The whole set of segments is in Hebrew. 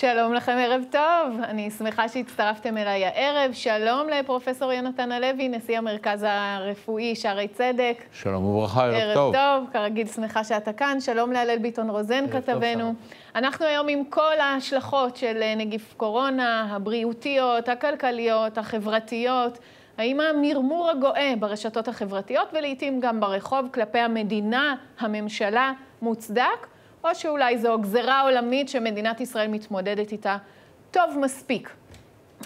שלום לכם, ערב טוב. אני שמחה שהצטרפתם אליי הערב. שלום לפרופסור יונתן הלוי, נשיא המרכז הרפואי שערי צדק. שלום וברכה, ערב, ערב טוב. ערב טוב, כרגיל שמחה שאתה כאן. שלום להלל ביטון רוזן, כתבנו. אנחנו היום עם כל ההשלכות של נגיף קורונה, הבריאותיות, הכלכליות, החברתיות. האם המרמור הגואה ברשתות החברתיות ולעיתים גם ברחוב כלפי המדינה, הממשלה, מוצדק? או שאולי זו גזרה עולמית שמדינת ישראל מתמודדת איתה טוב מספיק.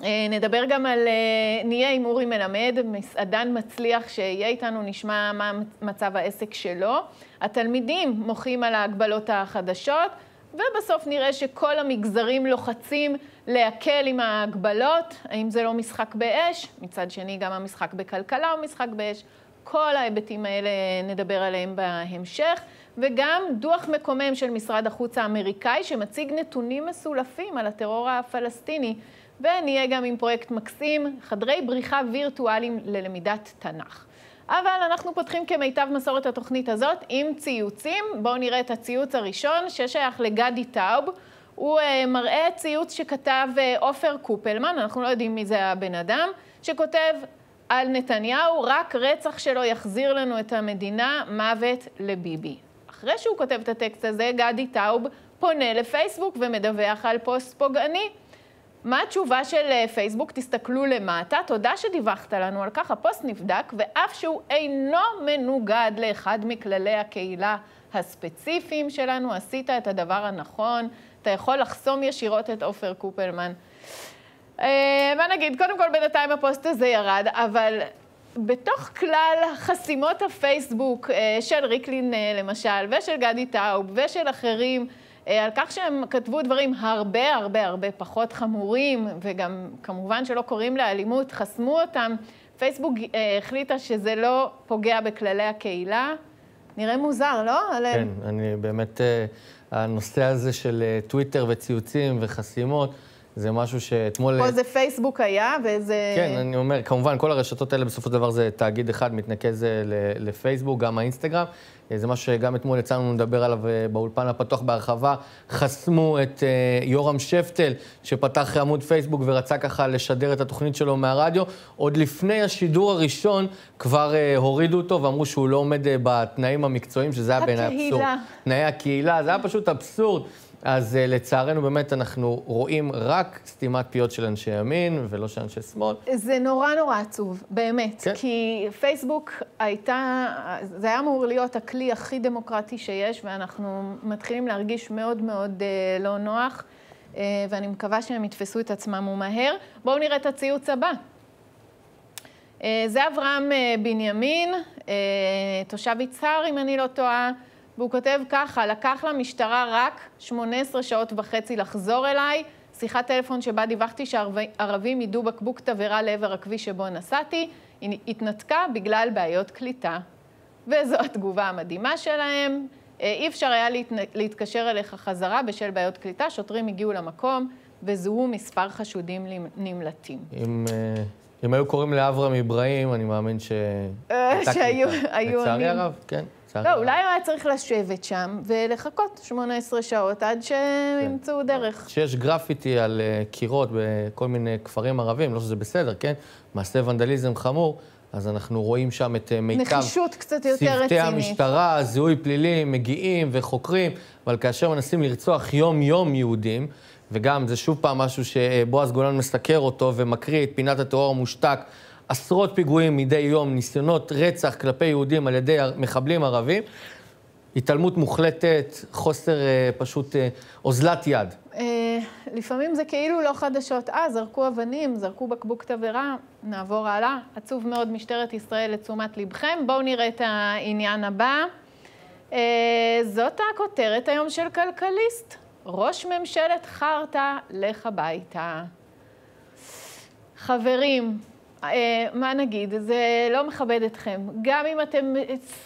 אה, נדבר גם על, אה, נהיה עם אורי מלמד, מסעדן מצליח שיהיה איתנו, נשמע מה מצב העסק שלו. התלמידים מוחים על ההגבלות החדשות, ובסוף נראה שכל המגזרים לוחצים להקל עם ההגבלות. האם זה לא משחק באש? מצד שני, גם המשחק בכלכלה הוא משחק באש. כל ההיבטים האלה נדבר עליהם בהמשך. וגם דוח מקומם של משרד החוץ האמריקאי שמציג נתונים מסולפים על הטרור הפלסטיני. ונהיה גם עם פרויקט מקסים, חדרי בריחה וירטואליים ללמידת תנ"ך. אבל אנחנו פותחים כמיטב מסורת התוכנית הזאת עם ציוצים. בואו נראה את הציוץ הראשון ששייך לגדי טאוב. הוא uh, מראה ציוץ שכתב אה, עופר uh, קופלמן, אנחנו לא יודעים מי זה הבן אדם, שכותב על נתניהו, רק רצח שלו יחזיר לנו את המדינה, מוות לביבי. אחרי שהוא כותב את הטקסט הזה, גדי טאוב פונה לפייסבוק ומדווח על פוסט פוגעני. מה התשובה של אה, פייסבוק? תסתכלו למטה, תודה שדיווחת לנו על כך, הפוסט נבדק, ואף שהוא אינו מנוגד לאחד מכללי הקהילה הספציפיים שלנו, עשית את הדבר הנכון, אתה יכול לחסום ישירות את עופר קופלמן. אה, מה נגיד, קודם כל בינתיים הפוסט הזה ירד, אבל בתוך כלל חסימות הפייסבוק אה, של ריקלין אה, למשל, ושל גדי טאוב, ושל אחרים, אה, על כך שהם כתבו דברים הרבה הרבה הרבה פחות חמורים, וגם כמובן שלא קוראים לאלימות, חסמו אותם. פייסבוק החליטה שזה לא פוגע בכללי הקהילה. נראה מוזר, לא? כן, אני באמת, הנושא הזה של טוויטר וציוצים וחסימות, זה משהו שאתמול... פה זה פייסבוק היה, ואיזה... כן, אני אומר, כמובן, כל הרשתות האלה בסופו של דבר זה תאגיד אחד, מתנקז אה, לפייסבוק, גם האינסטגרם. אה, זה משהו שגם אתמול יצא לנו לדבר עליו אה, באולפן הפתוח בהרחבה. חסמו את יורם שפטל, שפתח עמוד פייסבוק ורצה ככה לשדר את התוכנית שלו מהרדיו. עוד לפני השידור הראשון כבר הורידו אותו ואמרו שהוא לא עומד בתנאים המקצועיים, שזה היה בעיניי אבסורד. תנאי הקהילה, זה היה פשוט אבסורד. אז uh, לצערנו באמת אנחנו רואים רק סתימת פיות של אנשי ימין ולא של אנשי שמאל. זה נורא נורא עצוב, באמת. כן. כי פייסבוק הייתה, זה היה אמור להיות הכלי הכי דמוקרטי שיש, ואנחנו מתחילים להרגיש מאוד מאוד uh, לא נוח, uh, ואני מקווה שהם יתפסו את עצמם ומהר. בואו נראה את הציוץ הבא. Uh, זה אברהם uh, בנימין, uh, תושב יצהר, אם אני לא טועה. והוא כותב ככה, לקח למשטרה רק 18 שעות וחצי לחזור אליי, שיחת טלפון שבה דיווחתי שערבים יידו בקבוק תבערה לעבר הכביש שבו נסעתי, היא התנתקה בגלל בעיות קליטה. וזו התגובה המדהימה שלהם. אה, אי אפשר היה להתקשר אליך חזרה בשל בעיות קליטה, שוטרים הגיעו למקום וזוהו מספר חשודים נמלטים. אם, אה, אם היו קוראים לאברהם אברהים, אני מאמין ש... אה, שהיו עונים. לצערי הרב, כן. לא, אולי הוא היה צריך לשבת שם ולחכות 18 שעות עד שימצאו כן. דרך. שיש גרפיטי על אה, קירות בכל מיני כפרים ערבים, לא שזה בסדר, כן? מעשה ונדליזם חמור. אז אנחנו רואים שם את אה, מיטב... נחישות קצת יותר רצינית. צוותי המשטרה, זיהוי פלילי, מגיעים וחוקרים, אבל כאשר מנסים לרצוח יום-יום יהודים, וגם זה שוב פעם משהו שבועז גולן מסקר אותו ומקריא את פינת הטרור המושתק, עשרות פיגועים מדי יום, ניסיונות רצח כלפי יהודים על ידי מחבלים ערבים. התעלמות מוחלטת, חוסר אה, פשוט אה, אוזלת יד. אה, לפעמים זה כאילו לא חדשות. אה, זרקו אבנים, זרקו בקבוק תבערה, נעבור הלאה. עצוב מאוד, משטרת ישראל לתשומת לבכם. בואו נראה את העניין הבא. אה, זאת הכותרת היום של כלכליסט. ראש ממשלת חרטא, לך הביתה. חברים, מה נגיד, זה לא מכבד אתכם. גם אם אתם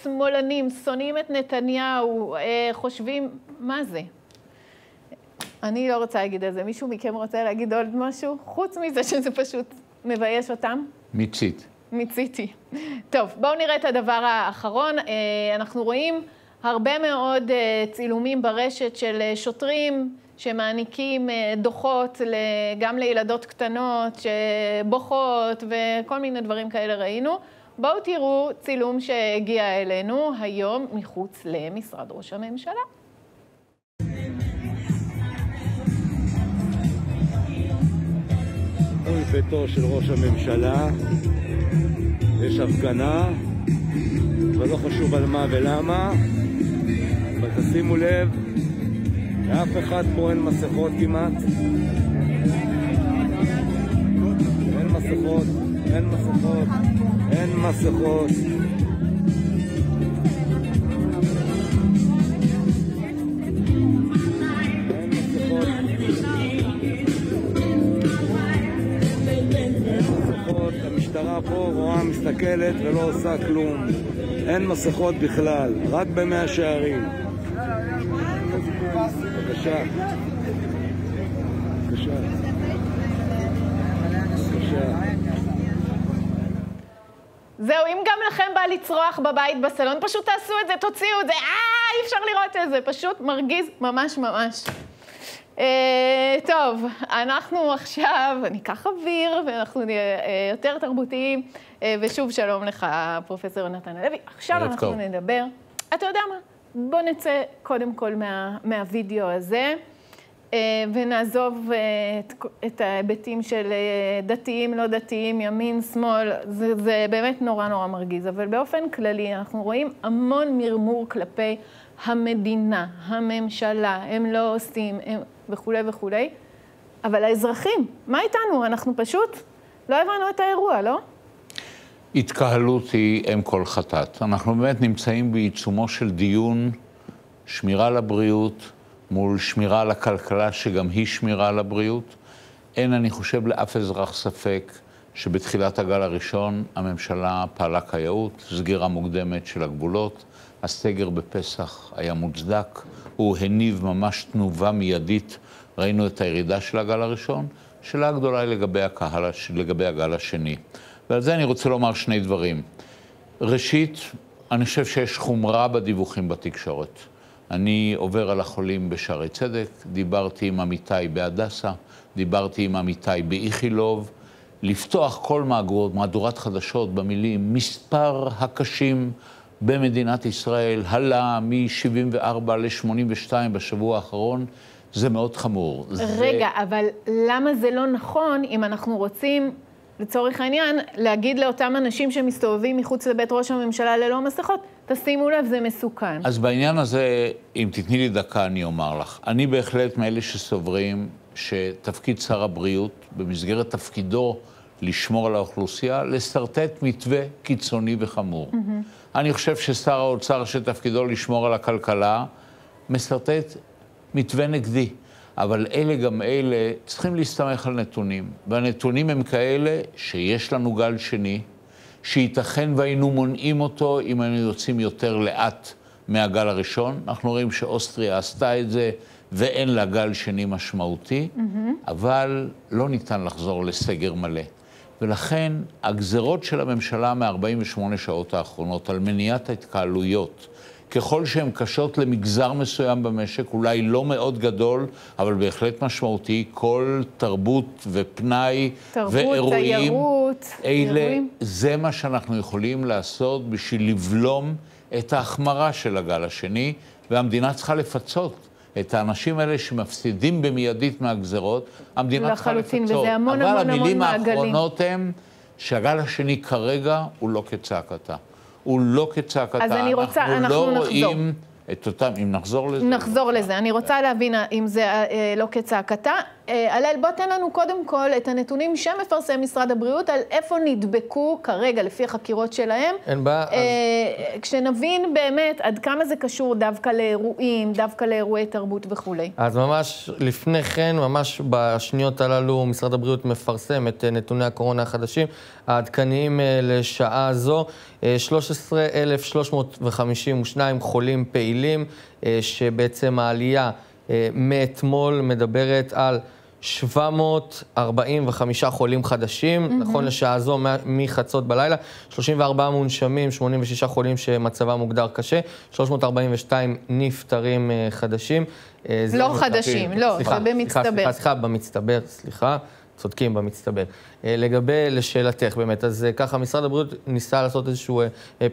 שמאלנים, שונאים את נתניהו, אה, חושבים, מה זה? אני לא רוצה להגיד על זה. מישהו מכם רוצה להגיד עוד משהו? חוץ מזה שזה פשוט מבייש אותם? מיצית. מיציתי. טוב, בואו נראה את הדבר האחרון. אה, אנחנו רואים הרבה מאוד צילומים ברשת של שוטרים שמעניקים דוחות גם לילדות קטנות שבוכות וכל מיני דברים כאלה ראינו. בואו תראו צילום שהגיע אלינו היום מחוץ למשרד ראש הממשלה. ביתו של ראש הממשלה יש הפגנה, ולא חשוב על מה ולמה, אבל תשימו לב, לאף אחד פה אין מסכות כמעט. אין מסכות, אין מסכות, אין מסכות. המשטרה פה רואה, מסתכלת ולא עושה כלום. אין מסכות בכלל, רק במאה שערים. בבקשה. בבקשה. זהו, אם גם לכם בא לצרוח בבית בסלון, פשוט תעשו את זה, תוציאו את זה, אה, אי אפשר לראות את זה, פשוט מרגיז ממש ממש. אה, טוב, אנחנו עכשיו ניקח אוויר ואנחנו נהיה אה, יותר תרבותיים. אה, ושוב, שלום לך, פרופ' נתן הלוי. עכשיו אנחנו טוב. נדבר, אתה יודע מה? בוא נצא קודם כל מה, מהווידאו הזה. ונעזוב את, את ההיבטים של דתיים, לא דתיים, ימין, שמאל, זה, זה באמת נורא נורא מרגיז. אבל באופן כללי אנחנו רואים המון מרמור כלפי המדינה, הממשלה, הם לא עושים, הם וכולי וכולי, אבל האזרחים, מה איתנו? אנחנו פשוט לא הבנו את האירוע, לא? התקהלות היא אם כל חטאת. אנחנו באמת נמצאים בעיצומו של דיון שמירה על הבריאות מול שמירה על הכלכלה, שגם היא שמירה על הבריאות. אין, אני חושב, לאף אזרח ספק שבתחילת הגל הראשון הממשלה פעלה כיאות, סגירה מוקדמת של הגבולות, הסגר בפסח היה מוצדק, הוא הניב ממש תנובה מיידית. ראינו את הירידה של הגל הראשון, שאלה גדולה היא לגבי, הקהל, לגבי הגל השני. ועל זה אני רוצה לומר שני דברים. ראשית, אני חושב שיש חומרה בדיווחים בתקשורת. אני עובר על החולים בשערי צדק, דיברתי עם עמיתי בהדסה, דיברתי עם עמיתי באיכילוב, לפתוח כל מהדורת, מהדורת חדשות במילים מספר הקשים במדינת ישראל עלה מ-74 ל-82 בשבוע האחרון, זה מאוד חמור. רגע, זה... אבל למה זה לא נכון אם אנחנו רוצים, לצורך העניין, להגיד לאותם אנשים שמסתובבים מחוץ לבית ראש הממשלה ללא מסכות, תשימו לב, זה מסוכן. אז בעניין הזה, אם תתני לי דקה, אני אומר לך. אני בהחלט מאלה שסוברים שתפקיד שר הבריאות, במסגרת תפקידו לשמור על האוכלוסייה, לשרטט מתווה קיצוני וחמור. Mm-hmm. אני חושב ששר האוצר, שתפקידו לשמור על הכלכלה, משרטט מתווה נגדי. אבל אלה גם אלה צריכים להסתמך על נתונים. והנתונים הם כאלה שיש לנו גל שני, שייתכן והיינו מונעים אותו אם היינו יוצאים יותר לאט מהגל הראשון. אנחנו רואים שאוסטריה עשתה את זה ואין לה גל שני משמעותי, mm-hmm. אבל לא ניתן לחזור לסגר מלא. ולכן הגזרות של הממשלה מ-48 שעות האחרונות על מניעת ההתקהלויות, ככל שהן קשות למגזר מסוים במשק, אולי לא מאוד גדול, אבל בהחלט משמעותי, כל תרבות ופנאי תרבות, ואירועים, תיירות, אלה, אירועים. זה מה שאנחנו יכולים לעשות בשביל לבלום את ההחמרה של הגל השני, והמדינה צריכה לפצות. את האנשים האלה שמפסידים במיידית מהגזרות, המדינה צריכה לפצות. לחלוטין, וזה המון המון המון מעגלים. אבל המילים האחרונות הן שהגל השני כרגע הוא לא כצעקתה. הוא לא כצעקתה. אז אני רוצה, אנחנו, אנחנו לא נחזור. רואים את אותם, אם נחזור לזה. נחזור לזה. אני רוצה להבין אם זה אה, לא כצעקתה. אה, הלל, בוא תן לנו קודם כל את הנתונים שמפרסם משרד הבריאות על איפה נדבקו כרגע, לפי החקירות שלהם. אין בעיה. אה, אז... כשנבין באמת עד כמה זה קשור דווקא לאירועים, דווקא לאירועי תרבות וכולי. אז ממש לפני כן, ממש בשניות הללו, משרד הבריאות מפרסם את נתוני הקורונה החדשים, העדכניים לשעה זו. 13,352 חולים פעילים, שבעצם העלייה מאתמול מדברת על 745 חולים חדשים, mm-hmm. נכון לשעה זו, מחצות בלילה, 34 מונשמים, 86 חולים שמצבם מוגדר קשה, 342 נפטרים אה, חדשים. אה, לא חדשים, לא, זה במצטבר. סליחה, סליחה, במצטבר, סליחה. צודקים במצטבר. אה, לגבי, לשאלתך באמת, אז ככה משרד הבריאות ניסה לעשות איזשהו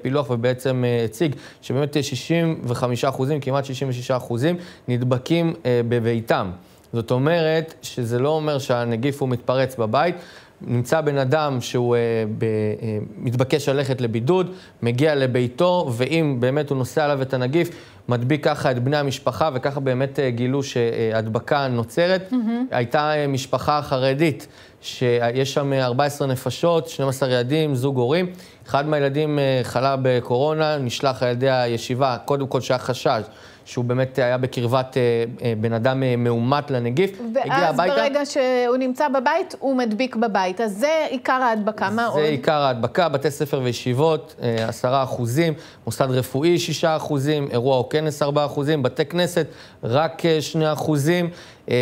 פילוח ובעצם הציג שבאמת 65 אחוזים, כמעט 66 אחוזים, נדבקים בביתם. זאת אומרת שזה לא אומר שהנגיף הוא מתפרץ בבית. נמצא בן אדם שהוא אה, אה, מתבקש ללכת לבידוד, מגיע לביתו, ואם באמת הוא נושא עליו את הנגיף, מדביק ככה את בני המשפחה, וככה באמת אה, גילו שהדבקה נוצרת. Mm-hmm. הייתה אה, משפחה חרדית, שיש שם 14 נפשות, 12 ילדים, זוג הורים. אחד מהילדים אה, חלה בקורונה, נשלח על ידי הישיבה, קודם כל שהיה חשש. שהוא באמת היה בקרבת אה, אה, בן אדם אה, מאומת לנגיף, הגיע הביתה. ואז ברגע שהוא נמצא בבית, הוא מדביק בבית. אז זה עיקר ההדבקה, מה עוד? זה עיקר ההדבקה, בתי ספר וישיבות, עשרה אחוזים, מוסד רפואי, שישה אחוזים, אירוע או כנס, ארבעה אחוזים, בתי כנסת, רק שני אחוזים.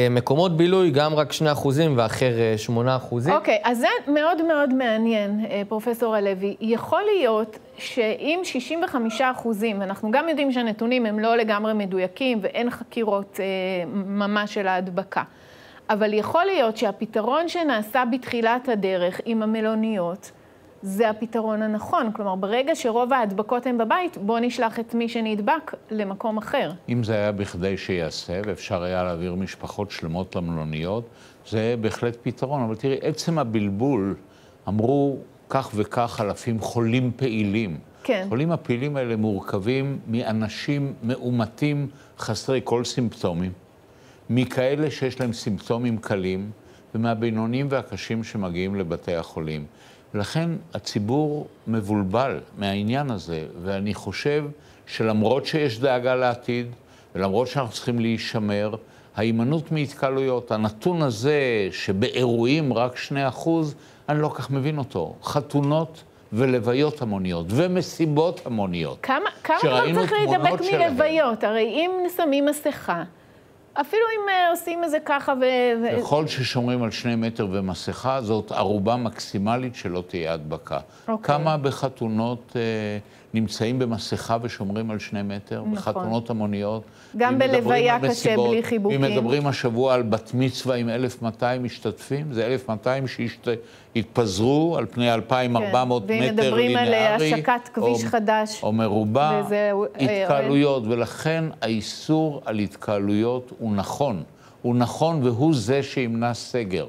מקומות בילוי, גם רק שני אחוזים, ואחר שמונה אחוזים. אוקיי, okay, אז זה מאוד מאוד מעניין, פרופסור הלוי. יכול להיות שאם 65 אחוזים, אנחנו גם יודעים שהנתונים הם לא לגמרי מדויקים ואין חקירות אה, ממש של ההדבקה, אבל יכול להיות שהפתרון שנעשה בתחילת הדרך עם המלוניות, זה הפתרון הנכון. כלומר, ברגע שרוב ההדבקות הן בבית, בואו נשלח את מי שנדבק למקום אחר. אם זה היה בכדי שייעשה, ואפשר היה להעביר משפחות שלמות למלוניות, זה בהחלט פתרון. אבל תראי, עצם הבלבול, אמרו כך וכך אלפים חולים פעילים. כן. החולים הפעילים האלה מורכבים מאנשים מאומתים חסרי כל סימפטומים, מכאלה שיש להם סימפטומים קלים, ומהבינוניים והקשים שמגיעים לבתי החולים. ולכן הציבור מבולבל מהעניין הזה, ואני חושב שלמרות שיש דאגה לעתיד, ולמרות שאנחנו צריכים להישמר, ההימנעות מהתקהלויות, הנתון הזה שבאירועים רק 2%, אני לא כך מבין אותו. חתונות ולוויות המוניות ומסיבות המוניות. כמה, כמה כבר צריך להידבק מלוויות? הרי אם שמים מסכה, אפילו אם uh, עושים איזה ככה ו... ככל ששומרים על שני מטר ומסכה, זאת ערובה מקסימלית שלא תהיה הדבקה. אוקיי. כמה בחתונות... Uh, נמצאים במסכה ושומרים על שני מטר, נכון. בחתונות המוניות. גם בלוויה קשה, בלי חיבוקים. אם מדברים השבוע על בת מצווה עם 1,200 משתתפים, זה 1,200 שהתפזרו על פני 2,400 כן. מטר ליניארי. ואם מדברים על השקת כביש או, חדש. או מרובע, וזה, אה, התקהלויות, או... ולכן האיסור על התקהלויות הוא נכון. הוא נכון והוא זה שימנע סגר.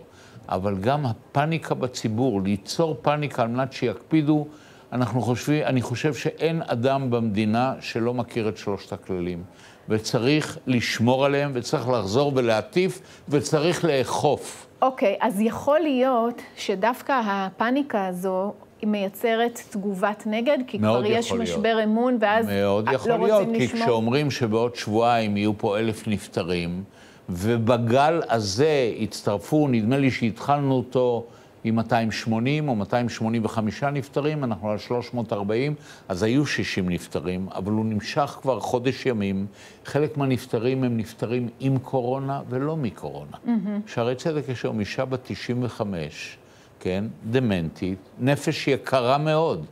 אבל גם הפניקה בציבור, ליצור פניקה על מנת שיקפידו אנחנו חושבים, אני חושב שאין אדם במדינה שלא מכיר את שלושת הכללים. וצריך לשמור עליהם, וצריך לחזור ולהטיף, וצריך לאכוף. אוקיי, okay, אז יכול להיות שדווקא הפאניקה הזו היא מייצרת תגובת נגד, כי כבר יש להיות. משבר אמון, ואז מאוד לא יכול להיות, כי לשמור... כשאומרים שבעוד שבועיים יהיו פה אלף נפטרים, ובגל הזה הצטרפו, נדמה לי שהתחלנו אותו... עם 280 או 285 נפטרים, אנחנו על 340, אז היו 60 נפטרים, אבל הוא נמשך כבר חודש ימים. חלק מהנפטרים הם נפטרים עם קורונה ולא מקורונה. Mm-hmm. שערי צדק יש היום אישה בת 95, כן, דמנטית, נפש יקרה מאוד.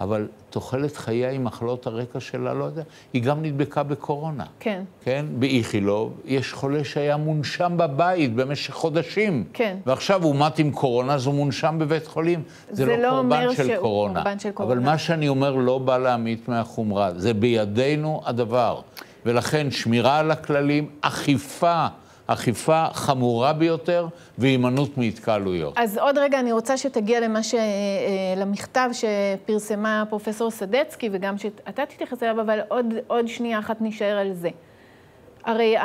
אבל תוחלת חייה עם מחלות הרקע שלה, לא יודע, היא גם נדבקה בקורונה. כן. כן? באיכילוב, יש חולה שהיה מונשם בבית במשך חודשים. כן. ועכשיו הוא מת עם קורונה, אז הוא מונשם בבית חולים. זה, זה לא, לא קורבן של שהוא קורונה. קורבן של קורונה. אבל מה שאני אומר לא בא להמעיט מהחומרה. זה בידינו הדבר. ולכן שמירה על הכללים, אכיפה. אכיפה חמורה ביותר והימנעות מהתקהלויות. אז עוד רגע אני רוצה שתגיע למה ש... אה, למכתב שפרסמה פרופסור סדצקי, וגם שאתה תתייחס אליו, אבל עוד, עוד שנייה אחת נשאר על זה. הרי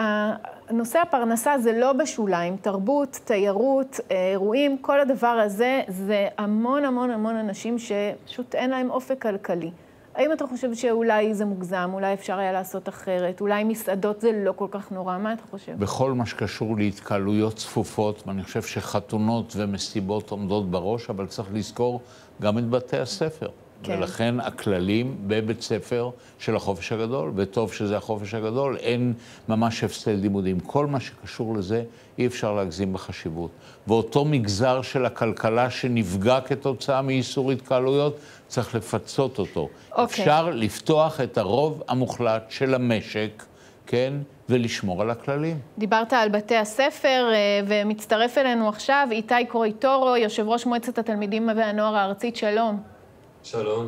נושא הפרנסה זה לא בשוליים, תרבות, תיירות, אה, אירועים, כל הדבר הזה, זה המון המון המון אנשים שפשוט אין להם אופק כלכלי. האם אתה חושב שאולי זה מוגזם, אולי אפשר היה לעשות אחרת, אולי מסעדות זה לא כל כך נורא, מה אתה חושב? בכל מה שקשור להתקהלויות צפופות, ואני חושב שחתונות ומסיבות עומדות בראש, אבל צריך לזכור גם את בתי הספר. כן. ולכן הכללים בבית ספר של החופש הגדול, וטוב שזה החופש הגדול, אין ממש הפסד לימודים. כל מה שקשור לזה, אי אפשר להגזים בחשיבות. ואותו מגזר של הכלכלה שנפגע כתוצאה מאיסור התקהלויות, צריך לפצות אותו. אוקיי. אפשר לפתוח את הרוב המוחלט של המשק, כן, ולשמור על הכללים. דיברת על בתי הספר, אה, ומצטרף אלינו עכשיו איתי קרויטורו, יושב ראש מועצת התלמידים והנוער הארצית, שלום. שלום.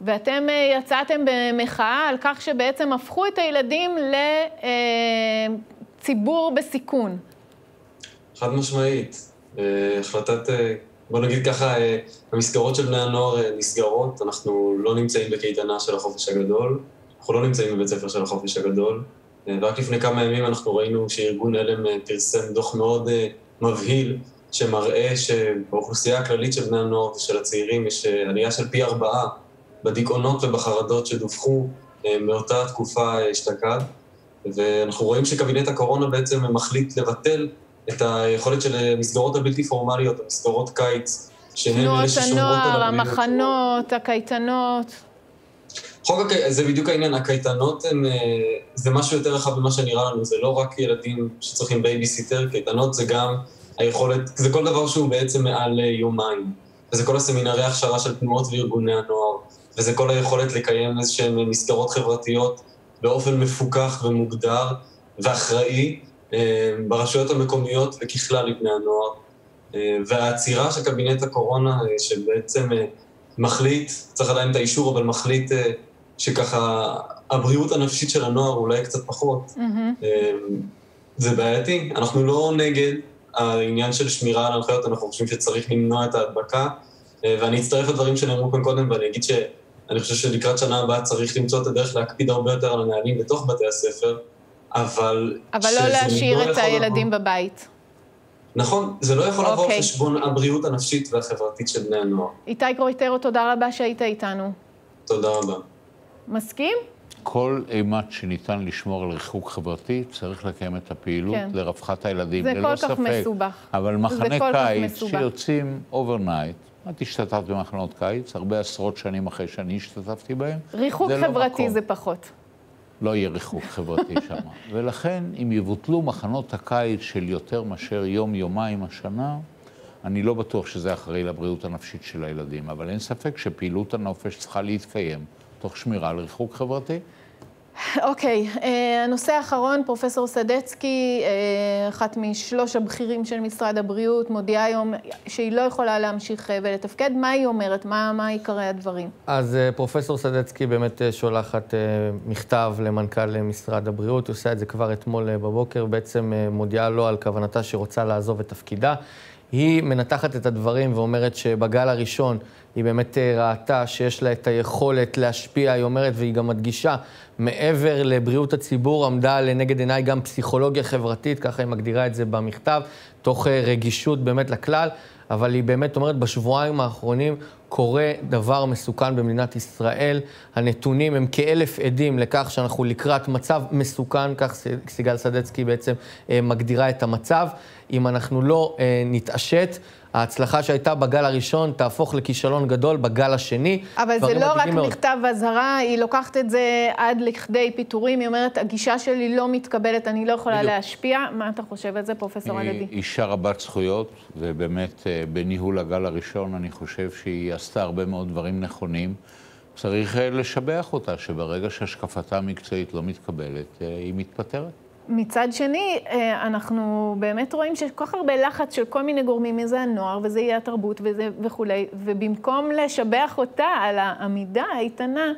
ואתם אה, יצאתם במחאה על כך שבעצם הפכו את הילדים לציבור אה, בסיכון. חד משמעית. החלטת, בוא נגיד ככה, המסגרות של בני הנוער נסגרות, אנחנו לא נמצאים בקייטנה של החופש הגדול, אנחנו לא נמצאים בבית ספר של החופש הגדול. ורק לפני כמה ימים אנחנו ראינו שארגון עלם פרסם דוח מאוד מבהיל שמראה שבאוכלוסייה הכללית של בני הנוער ושל הצעירים יש אה, עלייה של פי ארבעה בדיכאונות ובחרדות שדווחו אה, מאותה תקופה אשתקד, ואנחנו רואים שקבינט הקורונה בעצם מחליט לבטל את היכולת של המסגרות הבלתי פורמליות, המסגרות קיץ, שהן אלה ששומרות על הבריאות. תנועות הנוער, המחנות, הקייטנות. חוק הקי... זה בדיוק העניין, הקייטנות הן, אה, זה משהו יותר רחב ממה שנראה לנו, זה לא רק ילדים שצריכים בייביסיטר, קייטנות זה גם היכולת, זה כל דבר שהוא בעצם מעל אה, יומיים. וזה כל הסמינרי הכשרה של תנועות וארגוני הנוער, וזה כל היכולת לקיים איזשהן מסגרות חברתיות באופן מפוקח ומוגדר ואחראי אה, ברשויות המקומיות וככלל לבני הנוער. אה, והעצירה של קבינט הקורונה, שבעצם מחליט, צריך עדיין את האישור, אבל מחליט שככה הבריאות הנפשית של הנוער אולי קצת פחות, mm-hmm. זה בעייתי. אנחנו לא נגד, העניין של שמירה על הנחיות, אנחנו חושבים שצריך למנוע את ההדבקה. אה, ואני אצטרף לדברים שנאמרו כאן קודם, ואני אגיד שאני חושב שלקראת שנה הבאה צריך למצוא את הדרך להקפיד הרבה יותר על הנהלים בתוך בתי הספר, אבל... אבל לא להשאיר את הילדים לבוא... בבית. נכון, זה לא יכול לבוא על אוקיי. חשבון הבריאות הנפשית והחברתית של בני הנוער. איתי קרויטרו, תודה רבה שהיית איתנו. תודה רבה. מסכים? כל אימת שניתן לשמור על ריחוק חברתי, צריך לקיים את הפעילות כן. לרווחת הילדים, ללא ספק. זה כל כך מסובך. אבל מחנה קיץ שיוצאים overnight, את השתתפת במחנות קיץ, הרבה עשרות שנים אחרי שאני השתתפתי בהם. ריחוק זה לא חברתי לא זה פחות. לא יהיה ריחוק חברתי שם. ולכן, אם יבוטלו מחנות הקיץ של יותר מאשר יום-יומיים השנה, אני לא בטוח שזה אחראי לבריאות הנפשית של הילדים, אבל אין ספק שפעילות הנופש צריכה להתקיים. תוך שמירה על ריחוק חברתי. אוקיי, okay, אה, הנושא האחרון, פרופסור סדצקי, אה, אחת משלוש הבכירים של משרד הבריאות, מודיעה היום שהיא לא יכולה להמשיך אה, ולתפקד. מה היא אומרת? מה, מה עיקרי הדברים? אז פרופסור סדצקי באמת שולחת מכתב למנכ"ל משרד הבריאות, היא עושה את זה כבר אתמול בבוקר, בעצם מודיעה לו על כוונתה שהיא רוצה לעזוב את תפקידה. היא מנתחת את הדברים ואומרת שבגל הראשון היא באמת אה, ראתה שיש לה את היכולת להשפיע, היא אומרת, והיא גם מדגישה, מעבר לבריאות הציבור עמדה לנגד עיניי גם פסיכולוגיה חברתית, ככה היא מגדירה את זה במכתב, תוך אה, רגישות באמת לכלל, אבל היא באמת אומרת, בשבועיים האחרונים קורה דבר מסוכן במדינת ישראל. הנתונים הם כאלף עדים לכך שאנחנו לקראת מצב מסוכן, כך סיגל סדצקי בעצם אה, מגדירה את המצב. אם אנחנו לא נתעשת, ההצלחה שהייתה בגל הראשון תהפוך לכישלון גדול בגל השני. אבל זה לא רק מאוד. מכתב אזהרה, היא לוקחת את זה עד לכדי פיטורים, היא אומרת, הגישה שלי לא מתקבלת, אני לא יכולה בדיוק. להשפיע. מה אתה חושב על זה, פרופסור הלוי? היא אישה רבת זכויות, ובאמת אה, בניהול הגל הראשון אני חושב שהיא עשתה הרבה מאוד דברים נכונים. צריך אה, לשבח אותה, שברגע שהשקפתה המקצועית לא מתקבלת, אה, היא מתפטרת. מצד שני, אה, אנחנו באמת רואים שיש כל כך הרבה לחץ של כל מיני גורמים, מי זה הנוער, וזה יהיה התרבות וזה וכולי, ובמקום לשבח אותה על העמידה האיתנה,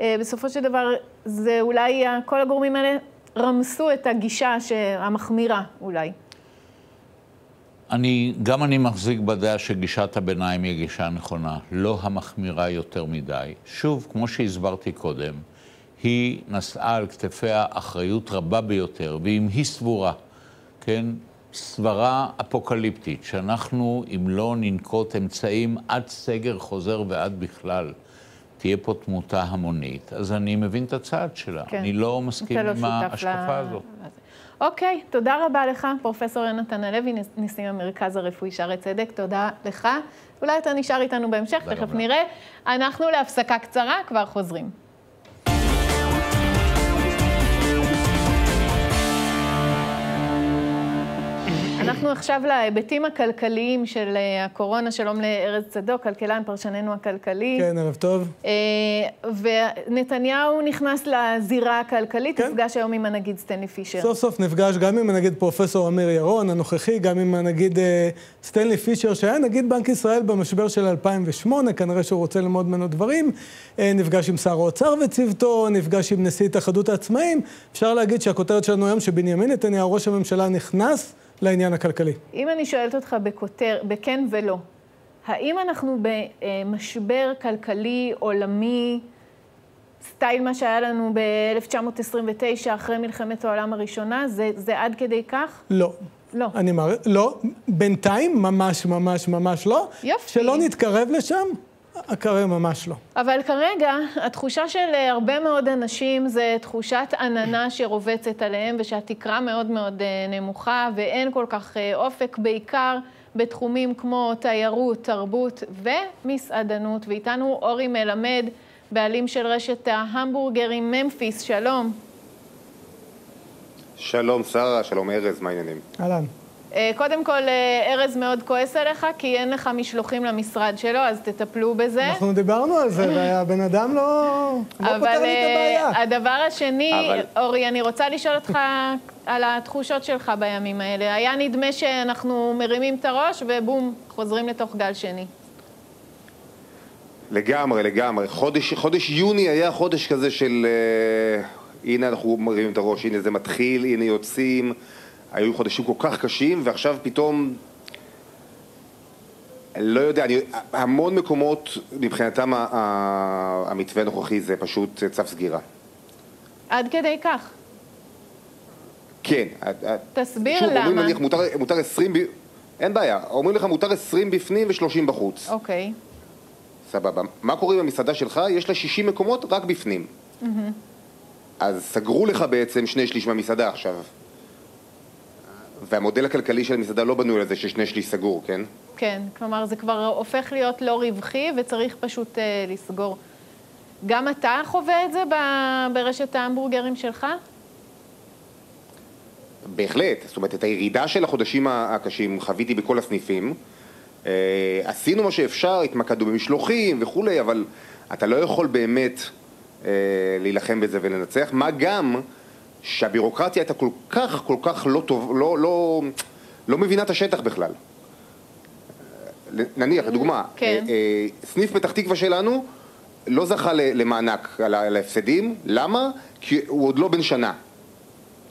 אה, בסופו של דבר, זה אולי כל הגורמים האלה רמסו את הגישה המחמירה אולי. אני, גם אני מחזיק בדעה שגישת הביניים היא גישה נכונה, לא המחמירה יותר מדי. שוב, כמו שהסברתי קודם, היא נשאה על כתפיה אחריות רבה ביותר, ואם היא סבורה, כן, סברה אפוקליפטית, שאנחנו, אם לא ננקוט אמצעים עד סגר חוזר ועד בכלל, תהיה פה תמותה המונית, אז אני מבין את הצעד שלה. כן. אני לא מסכים לא עם ההשקפה לה... הזאת. אוקיי, תודה רבה לך, פרופסור יונתן הלוי, נשיא המרכז הרפואי שערי צדק, תודה לך. אולי אתה נשאר איתנו בהמשך, תכף נראה. אנחנו להפסקה קצרה, כבר חוזרים. אנחנו עכשיו להיבטים הכלכליים של אה, הקורונה. שלום לארז צדוק, כלכלן, פרשננו הכלכלי. כן, ערב טוב. אה, ונתניהו נכנס לזירה הכלכלית, כן. נפגש היום עם הנגיד סטנלי פישר. סוף סוף נפגש גם עם הנגיד פרופסור אמיר ירון, הנוכחי, גם עם הנגיד אה, סטנלי פישר, שהיה נגיד בנק ישראל במשבר של 2008, כנראה שהוא רוצה ללמוד ממנו דברים. נפגש עם שר האוצר וצוותו, נפגש עם נשיא התאחדות העצמאים. אפשר להגיד שהכותרת שלנו היום, שבנימין נתניהו, ראש הממשלה, נכנס לעניין הכלכלי. אם אני שואלת אותך בכותר, בכן ולא, האם אנחנו במשבר כלכלי עולמי, סטייל מה שהיה לנו ב-1929, אחרי מלחמת העולם הראשונה, זה, זה עד כדי כך? לא. לא. אני מראה, לא, בינתיים ממש ממש ממש לא. יופי. שלא נתקרב לשם, כרגע ממש לא. אבל כרגע, התחושה של אה, הרבה מאוד אנשים זה תחושת עננה שרובצת עליהם ושהתקרה מאוד מאוד אה, נמוכה ואין כל כך אה, אופק, בעיקר בתחומים כמו תיירות, תרבות ומסעדנות. ואיתנו אורי מלמד, בעלים של רשת ההמבורגרים ממפיס, שלום. שלום שרה, שלום ארז, מה העניינים? אהלן. אה, קודם כל, אה, ארז מאוד כועס עליך, כי אין לך משלוחים למשרד שלו, אז תטפלו בזה. אנחנו דיברנו על זה, והבן אדם לא, לא פותר לי את הבעיה. אבל אה, הדבר השני, אבל... אורי, אני רוצה לשאול אותך על התחושות שלך בימים האלה. היה נדמה שאנחנו מרימים את הראש, ובום, חוזרים לתוך גל שני. לגמרי, לגמרי. חודש, חודש יוני היה חודש כזה של... uh, הנה אנחנו מרימים את הראש, הנה זה מתחיל, הנה יוצאים. היו חודשים כל כך קשים, ועכשיו פתאום, לא יודע, אני, המון מקומות מבחינתם המתווה הנוכחי זה פשוט צו סגירה. עד כדי כך. כן. תסביר שוב, למה. שוב, אומרים נניח מותר, מותר 20, ב... אין בעיה, אומרים לך מותר 20 בפנים ו-30 בחוץ. אוקיי. סבבה. מה קורה עם המסעדה שלך? יש לה 60 מקומות רק בפנים. Mm-hmm. אז סגרו לך בעצם שני שליש מהמסעדה עכשיו. והמודל הכלכלי של המסעדה לא בנוי לזה ששני שליש סגור, כן? כן, כלומר זה כבר הופך להיות לא רווחי וצריך פשוט uh, לסגור. גם אתה חווה את זה ברשת ההמבורגרים שלך? בהחלט, זאת אומרת את הירידה של החודשים הקשים חוויתי בכל הסניפים. Uh, עשינו מה שאפשר, התמקדנו במשלוחים וכולי, אבל אתה לא יכול באמת uh, להילחם בזה ולנצח, מה גם שהבירוקרטיה הייתה כל כך, כל כך לא טוב, לא, לא, לא מבינה את השטח בכלל. נניח, לדוגמה, כן. אה, אה, סניף פתח תקווה שלנו לא זכה למענק על ההפסדים, למה? כי הוא עוד לא בן שנה.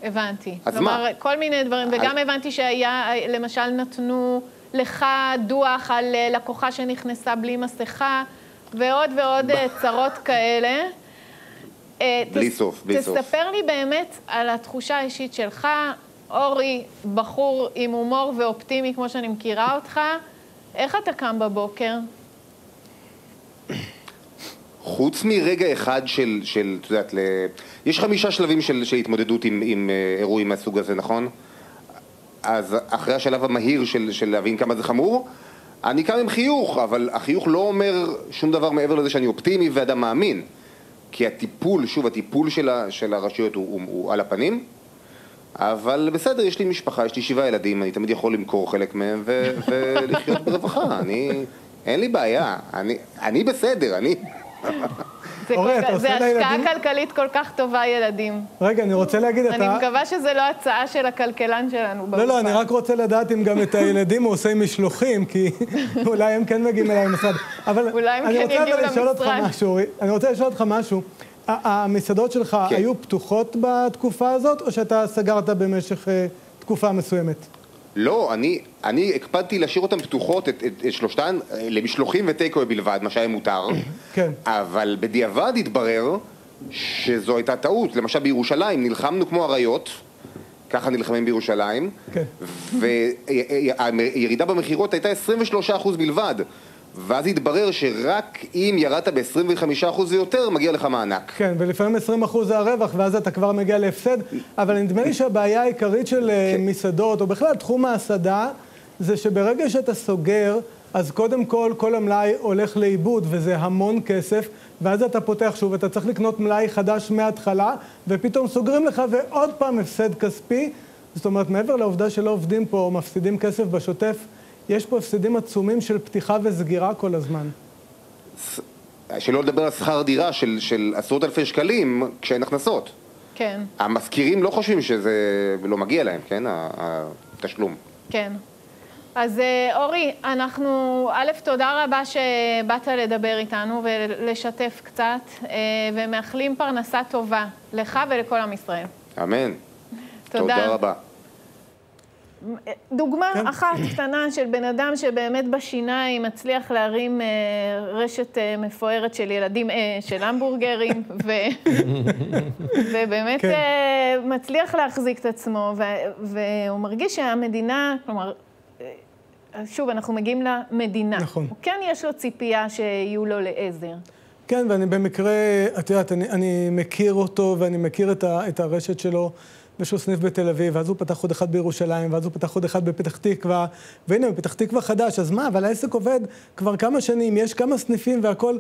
הבנתי. אז כלומר, מה? כל מיני דברים, וגם. הבנתי שהיה, למשל נתנו לך דוח על אה, לקוחה שנכנסה בלי מסכה, ועוד ועוד צרות כאלה. אה, בלי תס, סוף, בלי סוף. תספר לי באמת על התחושה האישית שלך. אורי, בחור עם הומור ואופטימי כמו שאני מכירה אותך, איך אתה קם בבוקר? חוץ מרגע אחד של, של את יודעת, ל... יש חמישה שלבים של, של התמודדות עם, עם אה, אירועים מהסוג הזה, נכון? אז אחרי השלב המהיר של, של להבין כמה זה חמור, אני קם עם חיוך, אבל החיוך לא אומר שום דבר מעבר לזה שאני אופטימי ואדם מאמין. כי הטיפול, שוב, הטיפול של, ה, של הרשויות הוא, הוא, הוא על הפנים, אבל בסדר, יש לי משפחה, יש לי שבעה ילדים, אני תמיד יכול למכור חלק מהם ו, ולחיות ברווחה, אני, אין לי בעיה, אני, אני בסדר, אני... זה השקעה כלכלית כל כך טובה, ילדים. רגע, אני רוצה להגיד, אתה... אני מקווה שזה לא הצעה של הכלכלן שלנו. לא, לא, אני רק רוצה לדעת אם גם את הילדים הוא עושה משלוחים, כי אולי הם כן מגיעים אליי למשרד. אבל אולי הם כן יגיעו למשרד. אני רוצה לשאול אותך משהו, אני רוצה לשאול אותך משהו. המסעדות שלך כן. היו פתוחות בתקופה הזאת, או שאתה סגרת במשך אה, תקופה מסוימת? לא, אני, אני הקפדתי להשאיר אותן פתוחות, את, את, את שלושתן, למשלוחים וטייקווי בלבד, מה שהיה מותר. כן. אבל בדיעבד התברר שזו הייתה טעות. למשל בירושלים נלחמנו כמו אריות, ככה נלחמים בירושלים, כן. והירידה במכירות הייתה 23% בלבד. ואז התברר שרק אם ירדת ב-25% ויותר, מגיע לך מענק. כן, ולפעמים 20% זה הרווח, ואז אתה כבר מגיע להפסד. אבל נדמה לי שהבעיה העיקרית של אה, כן. מסעדות, או בכלל תחום ההסעדה, זה שברגע שאתה סוגר, אז קודם כל, כל המלאי הולך לאיבוד, וזה המון כסף, ואז אתה פותח שוב, אתה צריך לקנות מלאי חדש מההתחלה, ופתאום סוגרים לך ועוד פעם הפסד כספי. זאת אומרת, מעבר לעובדה שלא עובדים פה או מפסידים כסף בשוטף, יש פה הפסדים עצומים של פתיחה וסגירה כל הזמן. שלא לדבר על שכר דירה של, של עשרות אלפי שקלים כשאין הכנסות. כן. המשכירים לא חושבים שזה לא מגיע להם, כן? התשלום. כן. אז אה, אורי, אנחנו, א', תודה רבה שבאת לדבר איתנו ולשתף קצת, אה, ומאחלים פרנסה טובה לך ולכל עם ישראל. אמן. תודה. תודה רבה. דוגמה כן. אחת קטנה של בן אדם שבאמת בשיניים מצליח להרים אה, רשת אה, מפוארת של ילדים, אה, של המבורגרים, ו... ובאמת כן. אה, מצליח להחזיק את עצמו, ו... והוא מרגיש שהמדינה, כלומר, אה, שוב, אנחנו מגיעים למדינה. נכון. כן יש לו ציפייה שיהיו לו לעזר. כן, ואני במקרה, את יודעת, אני, אני מכיר אותו ואני מכיר את, ה, את הרשת שלו. יש לו סניף בתל אביב, ואז הוא פתח עוד אחד בירושלים, ואז הוא פתח עוד אחד בפתח תקווה, והנה, בפתח תקווה חדש, אז מה, אבל העסק עובד כבר כמה שנים, יש כמה סניפים והכל.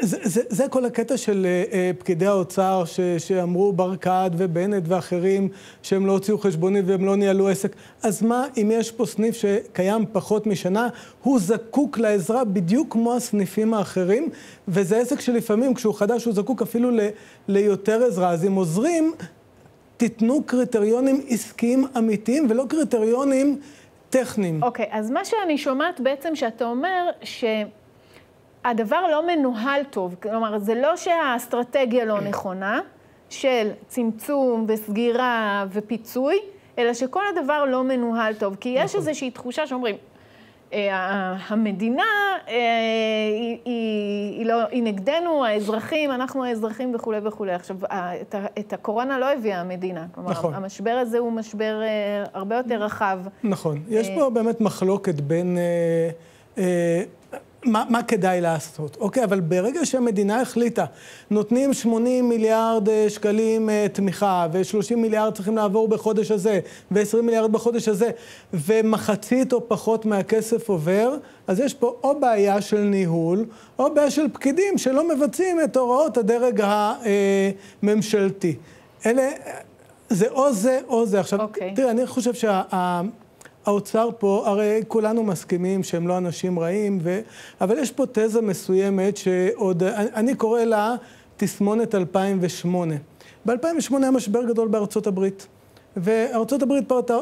זה, זה, זה כל הקטע של uh, פקידי האוצר ש, שאמרו ברקת ובנט ואחרים שהם לא הוציאו חשבונית והם לא ניהלו עסק. אז מה אם יש פה סניף שקיים פחות משנה, הוא זקוק לעזרה בדיוק כמו הסניפים האחרים, וזה עסק שלפעמים כשהוא חדש הוא זקוק אפילו ל, ליותר עזרה. אז אם עוזרים, תיתנו קריטריונים עסקיים אמיתיים ולא קריטריונים טכניים. אוקיי, okay, אז מה שאני שומעת בעצם שאתה אומר, שהדבר לא מנוהל טוב. כלומר, זה לא שהאסטרטגיה לא נכונה, של צמצום וסגירה ופיצוי, אלא שכל הדבר לא מנוהל טוב. כי יש נכון. איזושהי תחושה שאומרים, המדינה אה, היא, היא, היא, לא, היא נגדנו, האזרחים, אנחנו האזרחים וכולי וכולי. עכשיו, את, את הקורונה לא הביאה המדינה. כלומר, נכון. המשבר הזה הוא משבר אה, הרבה יותר רחב. נכון. יש פה באמת מחלוקת בין... מה, מה כדאי לעשות, אוקיי? אבל ברגע שהמדינה החליטה, נותנים 80 מיליארד אה, שקלים uh, תמיכה, ו-30 מיליארד צריכים לעבור בחודש הזה, ו-20 מיליארד בחודש הזה, ומחצית או פחות מהכסף עובר, אז יש פה או בעיה של ניהול, או בעיה של פקידים שלא מבצעים את הוראות הדרג הממשלתי. אלה, זה או זה או זה. עכשיו, okay. אוקיי. תראה, אני חושב שה... האוצר פה, הרי כולנו מסכימים שהם לא אנשים רעים, ו... אבל יש פה תזה מסוימת שעוד, אני קורא לה תסמונת 2008. ב-2008 היה משבר גדול בארצות הברית, וארצות הברית פרטה,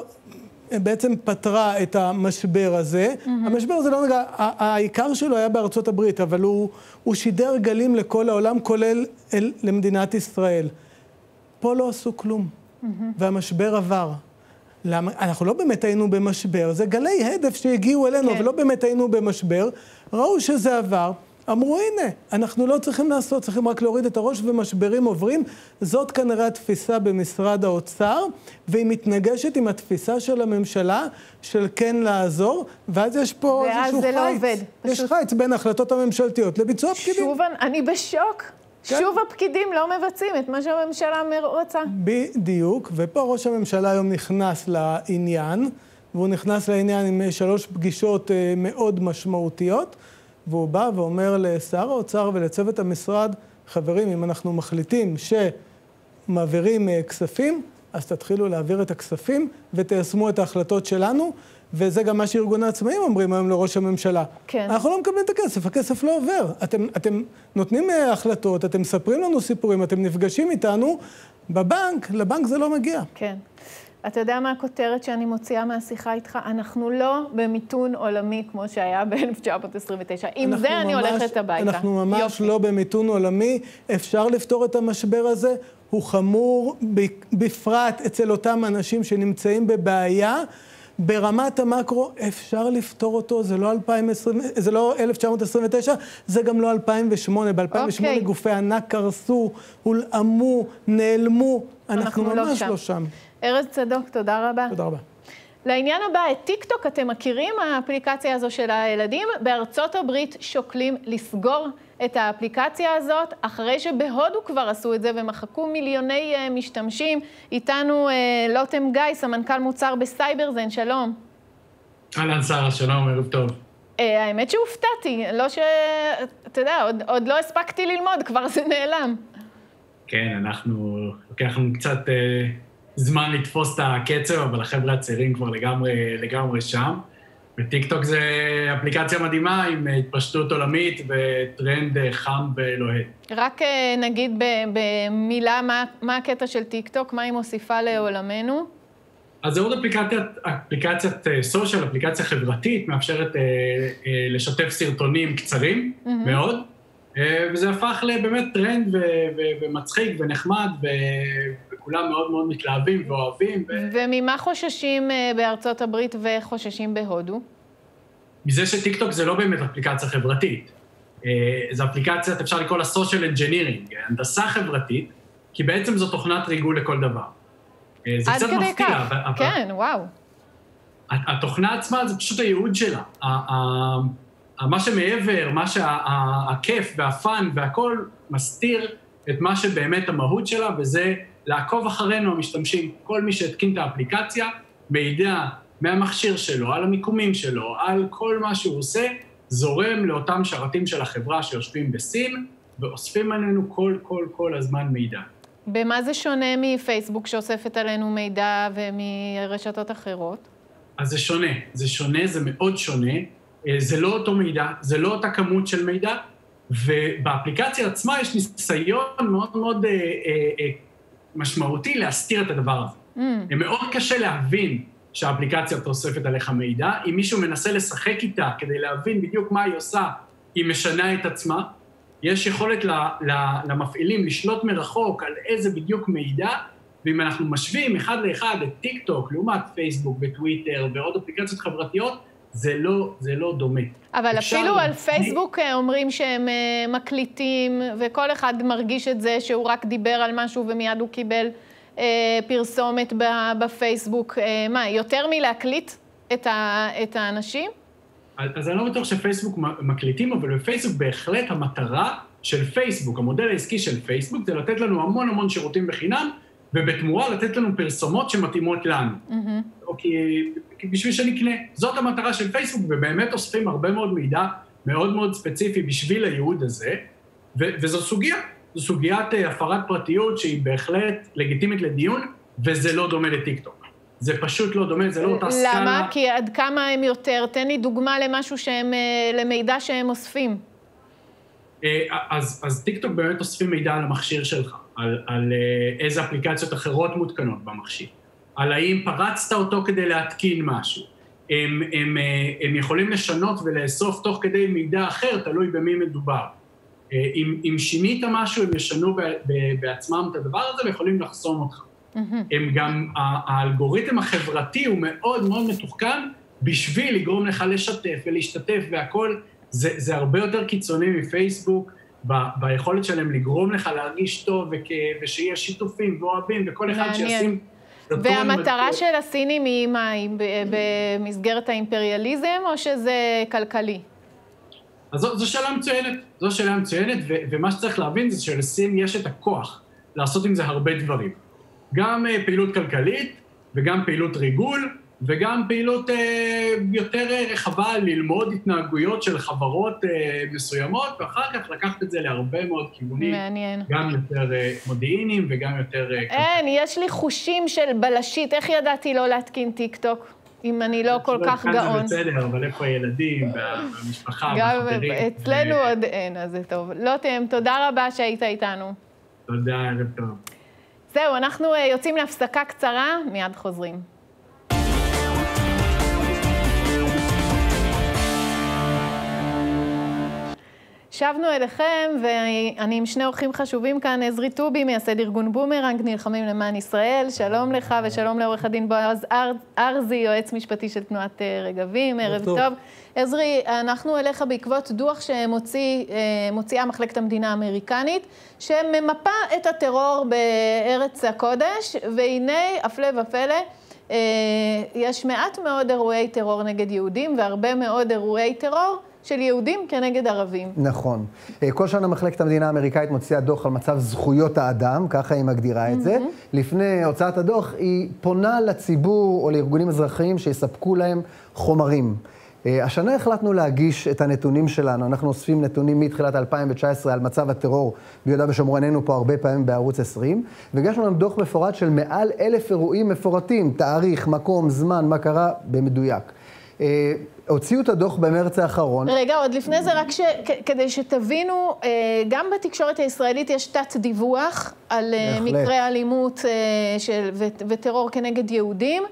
בעצם פתרה את המשבר הזה. Mm-hmm. המשבר הזה לא נגע, העיקר שלו היה בארצות הברית, אבל הוא, הוא שידר גלים לכל העולם, כולל אל, למדינת ישראל. פה לא עשו כלום, mm-hmm. והמשבר עבר. למה? אנחנו לא באמת היינו במשבר, זה גלי הדף שהגיעו אלינו, כן. אבל לא באמת היינו במשבר. ראו שזה עבר, אמרו, הנה, אנחנו לא צריכים לעשות, צריכים רק להוריד את הראש ומשברים עוברים. זאת כנראה התפיסה במשרד האוצר, והיא מתנגשת עם התפיסה של הממשלה של כן לעזור, ואז יש פה איזשהו חיץ. ואז זה לא עובד. יש פשוט... חיץ בין ההחלטות הממשלתיות לביצוע פקידים. שוב, אני בשוק. כן. שוב הפקידים לא מבצעים את מה שהממשלה רוצה. בדיוק, ופה ראש הממשלה היום נכנס לעניין, והוא נכנס לעניין עם שלוש פגישות אה, מאוד משמעותיות, והוא בא ואומר לשר האוצר ולצוות המשרד, חברים, אם אנחנו מחליטים שמעבירים אה, כספים, אז תתחילו להעביר את הכספים ותיישמו את ההחלטות שלנו. וזה גם מה שארגוני העצמאים אומרים היום לראש הממשלה. כן. אנחנו לא מקבלים את הכסף, הכסף לא עובר. אתם, אתם נותנים אה, החלטות, אתם מספרים לנו סיפורים, אתם נפגשים איתנו, בבנק, לבנק זה לא מגיע. כן. אתה יודע מה הכותרת שאני מוציאה מהשיחה איתך? אנחנו לא במיתון עולמי כמו שהיה ב-1929. עם זה אני ממש, הולכת הביתה. אנחנו ממש יופי. לא במיתון עולמי. אפשר לפתור את המשבר הזה. הוא חמור בפרט אצל אותם אנשים שנמצאים בבעיה. ברמת המקרו אפשר לפתור אותו, זה לא, 2020, זה לא 1929, זה גם לא 2008. ב-2008 okay. גופי ענק קרסו, הולאמו, נעלמו, אנחנו, אנחנו לא ממש לא שם. לא שם. ארז צדוק, תודה רבה. תודה רבה. לעניין הבא, את טיקטוק אתם מכירים, האפליקציה הזו של הילדים? בארצות הברית שוקלים לסגור את האפליקציה הזאת, אחרי שבהודו כבר עשו את זה ומחקו מיליוני uh, משתמשים. איתנו uh, לוטם גיא, סמנכ"ל מוצר בסייברזן, שלום. אהלן שרה, שלום, ערב טוב. Uh, האמת שהופתעתי, לא ש... אתה יודע, עוד, עוד לא הספקתי ללמוד, כבר זה נעלם. כן, אנחנו, לוקח לנו קצת uh, זמן לתפוס את הקצב, אבל החבר'ה הצעירים כבר לגמרי, לגמרי שם. וטיקטוק זה אפליקציה מדהימה עם התפשטות עולמית וטרנד חם ולוהט. רק אה, נגיד במילה, מה, מה הקטע של טיקטוק? מה היא מוסיפה לעולמנו? אז זה עוד אפליקציית, אפליקציית social, אפליקציה חברתית, מאפשרת אה, אה, לשתף סרטונים קצרים mm-hmm. מאוד, אה, וזה הפך לבאמת טרנד ו, ו, ומצחיק ונחמד, ו, וכולם מאוד מאוד מתלהבים ואוהבים. ו... וממה חוששים אה, בארצות הברית וחוששים בהודו? מזה שטיקטוק זה לא באמת אפליקציה חברתית. אה, זו אפליקציית, אפשר לקרוא לה social engineering, הנדסה חברתית, כי בעצם זו תוכנת ריגול לכל דבר. אה, זה קצת מפתיע. אבל... כן, וואו. התוכנה עצמה זה פשוט הייעוד שלה. מה שמעבר, מה שהכיף והפאן והכל מסתיר את מה שבאמת המהות שלה, וזה לעקוב אחרינו המשתמשים. כל מי שהתקין את האפליקציה, מידע מהמכשיר שלו, על המיקומים שלו, על כל מה שהוא עושה, זורם לאותם שרתים של החברה שיושבים בסין, ואוספים עלינו כל, כל, כל הזמן מידע. במה זה שונה מפייסבוק שאוספת עלינו מידע ומרשתות אחרות? אז זה שונה, זה שונה, זה מאוד שונה. אה, זה לא אותו מידע, זה לא אותה כמות של מידע, ובאפליקציה עצמה יש ניסיון מאוד מאוד אה, אה, אה, משמעותי להסתיר את הדבר הזה. Mm. מאוד קשה להבין שהאפליקציה אוספת עליך מידע. אם מישהו מנסה לשחק איתה כדי להבין בדיוק מה היא עושה, היא משנה את עצמה. יש יכולת למפעילים לשלוט מרחוק על איזה בדיוק מידע, ואם אנחנו משווים אחד לאחד את טיק טוק לעומת פייסבוק וטוויטר ועוד אפליקציות חברתיות, זה לא, זה לא דומה. אבל אפילו על פייסבוק אני... אה, אומרים שהם אה, מקליטים, וכל אחד מרגיש את זה שהוא רק דיבר על משהו ומיד הוא קיבל אה, פרסומת בפייסבוק. אה, מה, יותר מלהקליט את, ה, את האנשים? אז אני לא בטוח שפייסבוק מקליטים, אבל בפייסבוק בהחלט המטרה של פייסבוק, המודל העסקי של פייסבוק, זה לתת לנו המון המון שירותים בחינם, ובתמורה לתת לנו פרסומות שמתאימות לנו. Mm-hmm. או כי, כי בשביל שנקנה. זאת המטרה של פייסבוק, ובאמת אוספים הרבה מאוד מידע מאוד מאוד ספציפי בשביל הייעוד הזה, ו- וזו סוגיה. זו סוגיית אה, הפרת פרטיות שהיא בהחלט לגיטימית לדיון, וזה לא דומה לטיקטוק. זה פשוט לא דומה, זה לא אותה סקאלה. למה? כי עד כמה הם יותר? תן לי דוגמה למשהו שהם, אה, למידע שהם אוספים. אה, אז, אז טיקטוק באמת אוספים מידע על המכשיר שלך. על, על אה, איזה אפליקציות אחרות מותקנות במכשיר, על האם פרצת אותו כדי להתקין משהו. הם, הם, אה, הם יכולים לשנות ולאסוף תוך כדי מידע אחר, תלוי במי מדובר. אה, אם, אם שינית משהו, הם ישנו בעצמם את הדבר הזה ויכולים לחסום אותך. Mm-hmm. הם גם, האלגוריתם החברתי הוא מאוד מאוד מתוחכם בשביל לגרום לך לשתף ולהשתתף והכול. זה, זה הרבה יותר קיצוני מפייסבוק, ב, ביכולת שלהם לגרום לך להרגיש טוב וכ, ושיהיה שיתופים ואוהבים וכל אחד שישים... והמטרה של הסינים היא מה, היא במסגרת האימפריאליזם או שזה כלכלי? אז זו, זו שאלה מצוינת, זו שאלה מצוינת, ו, ומה שצריך להבין זה שלסין יש את הכוח לעשות עם זה הרבה דברים. גם uh, פעילות כלכלית וגם פעילות ריגול, וגם פעילות אה, יותר רחבה, ללמוד התנהגויות של חברות אה, מסוימות, ואחר כך לקחת את זה להרבה מאוד כיוונים. מעניין. גם יותר אה, מודיעיניים וגם יותר... אה, אין, יש לי חושים של בלשית, איך ידעתי לא להתקין טיק טוק? אם אני לא כל כך גאון. זה בסדר, אבל איפה הילדים והמשפחה והחברים? גם אצלנו עוד אין, אז זה טוב. לוטם, תודה רבה שהיית איתנו. תודה, ערב טוב. זהו, אנחנו יוצאים להפסקה קצרה, מיד חוזרים. שבנו אליכם, ואני עם שני אורחים חשובים כאן, עזרי טובי, מייסד ארגון בומרנג, נלחמים למען ישראל, שלום לך ושלום לעורך הדין בועז ארזי, יועץ משפטי של תנועת אה, רגבים, ערב טוב. טוב. עזרי, אנחנו אליך בעקבות דוח שמוציאה מחלקת המדינה האמריקנית, שממפה את הטרור בארץ הקודש, והנה, הפלא ופלא, אה, יש מעט מאוד אירועי טרור נגד יהודים והרבה מאוד אירועי טרור של יהודים כנגד ערבים. נכון. אה, כל שנה מחלקת המדינה האמריקאית מוציאה דוח על מצב זכויות האדם, ככה היא מגדירה את זה. לפני הוצאת הדוח, היא פונה לציבור או לארגונים אזרחיים שיספקו להם חומרים. אה, השנה החלטנו להגיש את הנתונים שלנו, אנחנו אוספים נתונים מתחילת 2019 על מצב הטרור ביהודה ושומרון, היינו פה הרבה פעמים בערוץ 20, והגשנו להם דוח מפורט של מעל אלף אירועים מפורטים, תאריך, מקום, זמן, מה קרה, במדויק. אה, הוציאו את הדוח במרץ האחרון. רגע, עוד לפני זה, רק ש... כדי שתבינו, אה, גם בתקשורת הישראלית יש תת-דיווח על בהחלט. מקרי אלימות של... וטרור כנגד יהודים.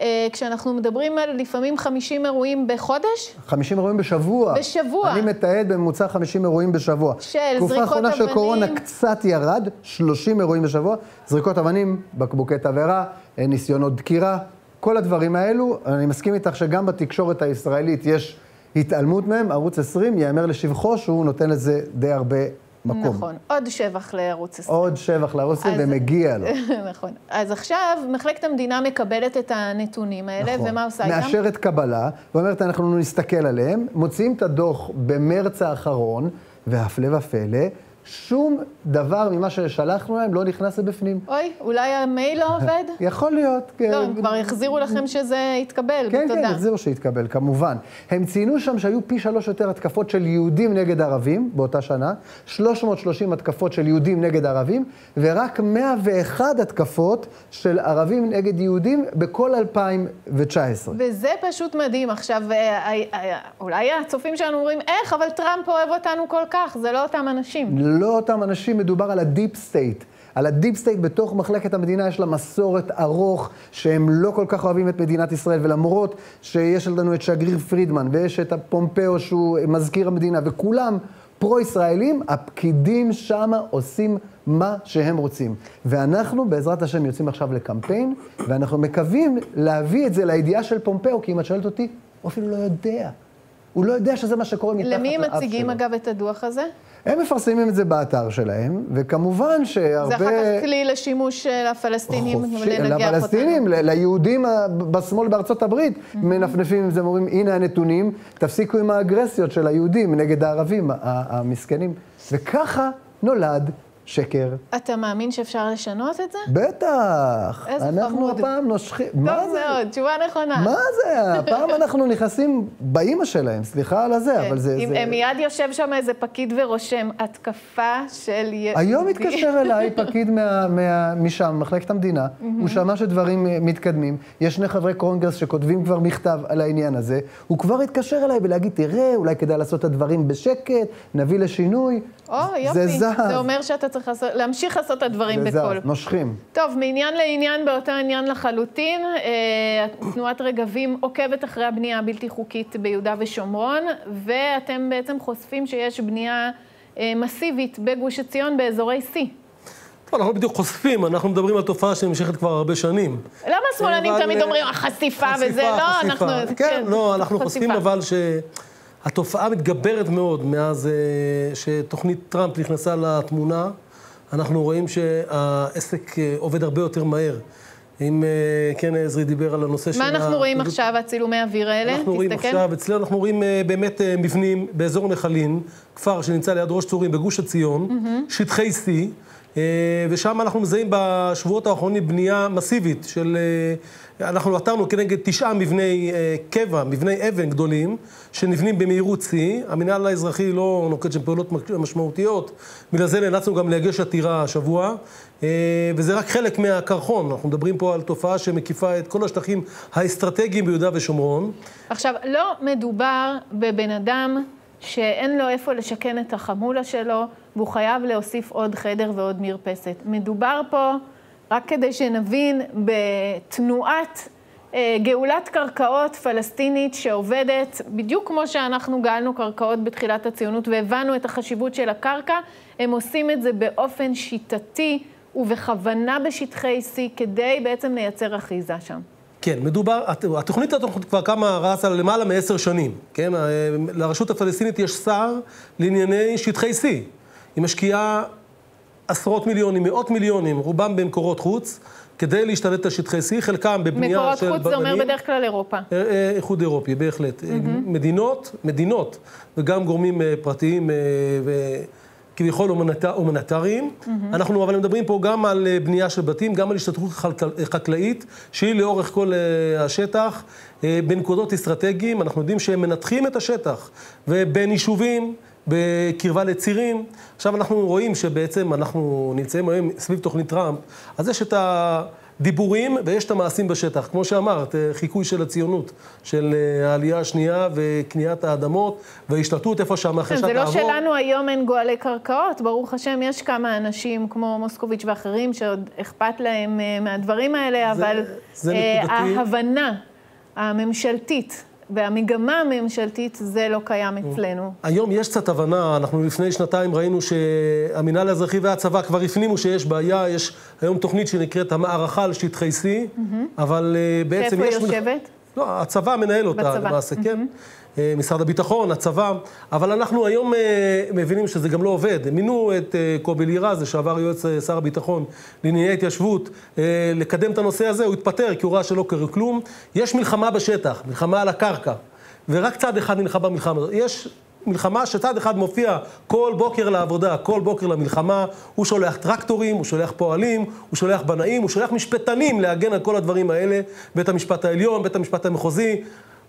אה, כשאנחנו מדברים על לפעמים 50 אירועים בחודש? 50 אירועים בשבוע. בשבוע. אני מתעד בממוצע 50 אירועים בשבוע. של זריקות אבנים. תקופה האחרונה של קורונה קצת ירד, 30 אירועים בשבוע. זריקות אבנים, בקבוקי תבערה, אה, ניסיונות דקירה, כל הדברים האלו. אני מסכים איתך שגם בתקשורת הישראלית יש התעלמות מהם. ערוץ 20, ייאמר לשבחו שהוא נותן לזה די הרבה מקום. נכון, עוד שבח לערוץ 20. עוד שבח לערוץ 20 ומגיע לו. נכון. אז עכשיו מחלקת המדינה מקבלת את הנתונים האלה, נכון. ומה עושה איתם? מאשרת קבלה, ואומרת, אנחנו נסתכל עליהם, מוציאים את הדוח במרץ האחרון, והפלא ופלא, שום דבר ממה ששלחנו להם לא נכנס לבפנים. אוי, אולי המייל לא עובד? יכול להיות. כן. לא, כבר החזירו לכם שזה התקבל, כן, בתודה. כן, כן, החזירו שהתקבל, כמובן. הם ציינו שם שהיו פי שלוש יותר התקפות של יהודים נגד ערבים באותה שנה, 330 התקפות של יהודים נגד ערבים, ורק 101 התקפות של ערבים נגד יהודים בכל 2019. וזה פשוט מדהים. עכשיו, אה, אה, אה, אולי הצופים שלנו אומרים, איך, אבל טראמפ אוהב אותנו כל כך, זה לא אותם אנשים. לא אותם אנשים, מדובר על ה deep state. על ה deep state בתוך מחלקת המדינה יש לה מסורת ארוך שהם לא כל כך אוהבים את מדינת ישראל, ולמרות שיש לנו את שגריר פרידמן ויש את הפומפאו שהוא מזכיר המדינה, וכולם פרו-ישראלים, הפקידים שם עושים מה שהם רוצים. ואנחנו, בעזרת השם, יוצאים עכשיו לקמפיין, ואנחנו מקווים להביא את זה לידיעה של פומפאו, כי אם את שואלת אותי, הוא אפילו לא יודע. הוא לא יודע שזה מה שקורה מתחת לאף שלו. למי מציגים, אגב, את הדוח הזה? הם מפרסמים את זה באתר שלהם, וכמובן שהרבה... זה אחר כך כלי לשימוש לפלסטינים, לנגח אותנו. לפלסטינים, ליהודים בשמאל בארצות הברית, מנפנפים עם זה, אומרים, הנה הנתונים, תפסיקו עם האגרסיות של היהודים נגד הערבים המסכנים. וככה נולד שקר. אתה מאמין שאפשר לשנות את זה? בטח. איזה חמוד. אנחנו הפעם נושכים... טוב מאוד, תשובה נכונה. מה זה? הפעם אנחנו נכנסים באימא שלהם, סליחה על הזה, כן. אבל זה... אם זה... מיד יושב שם איזה פקיד ורושם, התקפה של יהודי. היום התקשר אליי פקיד מה, מה, משם, מחלקת המדינה, הוא שמע שדברים אה, מתקדמים. יש שני חברי קונגרס שכותבים כבר מכתב על העניין הזה. הוא כבר התקשר אליי ולהגיד, תראה, אולי כדאי לעשות את הדברים בשקט, נביא לשינוי. או, יופי. זה זז. זה אומר שאתה צריך לעשות, להמשיך לעשות את הדברים בקול. זה זז, נושכים. טוב, מעניין לעניין באותו עניין לחלוטין, אה, תנועת רגבים עוקבת אחרי הבנייה הבלתי חוקית ביהודה ושומרון, ואתם בעצם חושפים שיש בנייה אה, מסיבית בגוש עציון באזורי C. טוב, אנחנו בדיוק חושפים, אנחנו מדברים על תופעה שנמשכת כבר הרבה שנים. למה שמאלנים תמיד אה, אומרים, החשיפה וזה? לא, אנחנו... כן, לא, אנחנו חושפים אבל ש... התופעה מתגברת מאוד מאז שתוכנית טראמפ נכנסה לתמונה. אנחנו רואים שהעסק uh, עובד הרבה יותר מהר. אם uh, כן עזרי דיבר על הנושא של... מה אנחנו רואים עכשיו, הצילומי אוויר האלה? אנחנו רואים עכשיו, אצלנו אנחנו רואים uh, באמת מבנים באזור נחלין, כפר שנמצא ליד ראש צורים בגוש עציון, שטחי C, ושם אנחנו מזהים בשבועות האחרונים בנייה מסיבית של... אנחנו עתרנו כנגד תשעה מבני אה, קבע, מבני אבן גדולים, שנבנים במהירות שיא. המינהל האזרחי לא נוקט שם פעולות משמעותיות, בגלל זה נאלצנו גם להגיש עתירה השבוע, אה, וזה רק חלק מהקרחון. אנחנו מדברים פה על תופעה שמקיפה את כל השטחים האסטרטגיים ביהודה ושומרון. עכשיו, לא מדובר בבן אדם שאין לו איפה לשכן את החמולה שלו, והוא חייב להוסיף עוד חדר ועוד מרפסת. מדובר פה... רק כדי שנבין, בתנועת אה, גאולת קרקעות פלסטינית שעובדת בדיוק כמו שאנחנו גאלנו קרקעות בתחילת הציונות והבנו את החשיבות של הקרקע, הם עושים את זה באופן שיטתי ובכוונה בשטחי C כדי בעצם לייצר אחיזה שם. כן, מדובר, התוכנית הזאת כבר קמה, רצה למעלה מעשר שנים, כן? אה, לרשות הפלסטינית יש שר לענייני שטחי C. היא משקיעה עשרות מיליונים, מאות מיליונים, רובם במקורות חוץ, כדי להשתלט על שטחי C, חלקם בבנייה מקורות של... חוץ זה אומר. בדרך כלל אירופה. אה, אה, איחוד אירופי, בהחלט. מדינות, מדינות, וגם גורמים פרטיים וכביכול הומניט- הומניטריים. אנחנו אבל מדברים פה גם על בנייה של בתים, גם על השתתפות חקלאית, שהיא לאורך כל השטח, בנקודות אסטרטגיים. אנחנו יודעים שהם מנתחים את השטח, ובין יישובים. בקרבה לצירים. עכשיו אנחנו רואים שבעצם אנחנו נמצאים היום סביב תוכנית טראמפ, אז יש את הדיבורים ויש את המעשים בשטח. כמו שאמרת, חיקוי של הציונות, של אה, העלייה השנייה וקניית האדמות וההשתלטות איפה כן, שהמחרשה זה לא תעבור. שלנו היום אין גואלי קרקעות, ברוך השם, יש כמה אנשים כמו מוסקוביץ' ואחרים שעוד אכפת להם אה, מהדברים האלה, זה- אבל זה אה. ההבנה הממשלתית והמגמה הממשלתית, זה לא קיים אצלנו. היום יש קצת הבנה, אנחנו לפני שנתיים ראינו שהמינהל האזרחי והצבא כבר הפנימו שיש בעיה, יש היום תוכנית שנקראת המערכה על שטחי C, אבל אה, בעצם יש... היא יושבת? לא, הצבא מנהל אותה. למעשה, כן. אה, משרד הביטחון, הצבא, אבל אנחנו היום אה, מבינים שזה גם לא עובד. מינו את אה, קובי לירז, לשעבר יועץ שר הביטחון לענייני התיישבות, לקדם את הנושא הזה, הוא התפטר כי הוא ראה שלא קורה כלום. יש מלחמה בשטח, מלחמה על הקרקע, ורק צד אחד נלחם במלחמה הזאת. יש מלחמה שצד אחד מופיע כל בוקר לעבודה, כל בוקר למלחמה, הוא שולח טרקטורים, הוא שולח פועלים, הוא שולח בנאים, הוא שולח משפטנים להגן על כל הדברים האלה, בית המשפט העליון, בית המשפט המחוזי,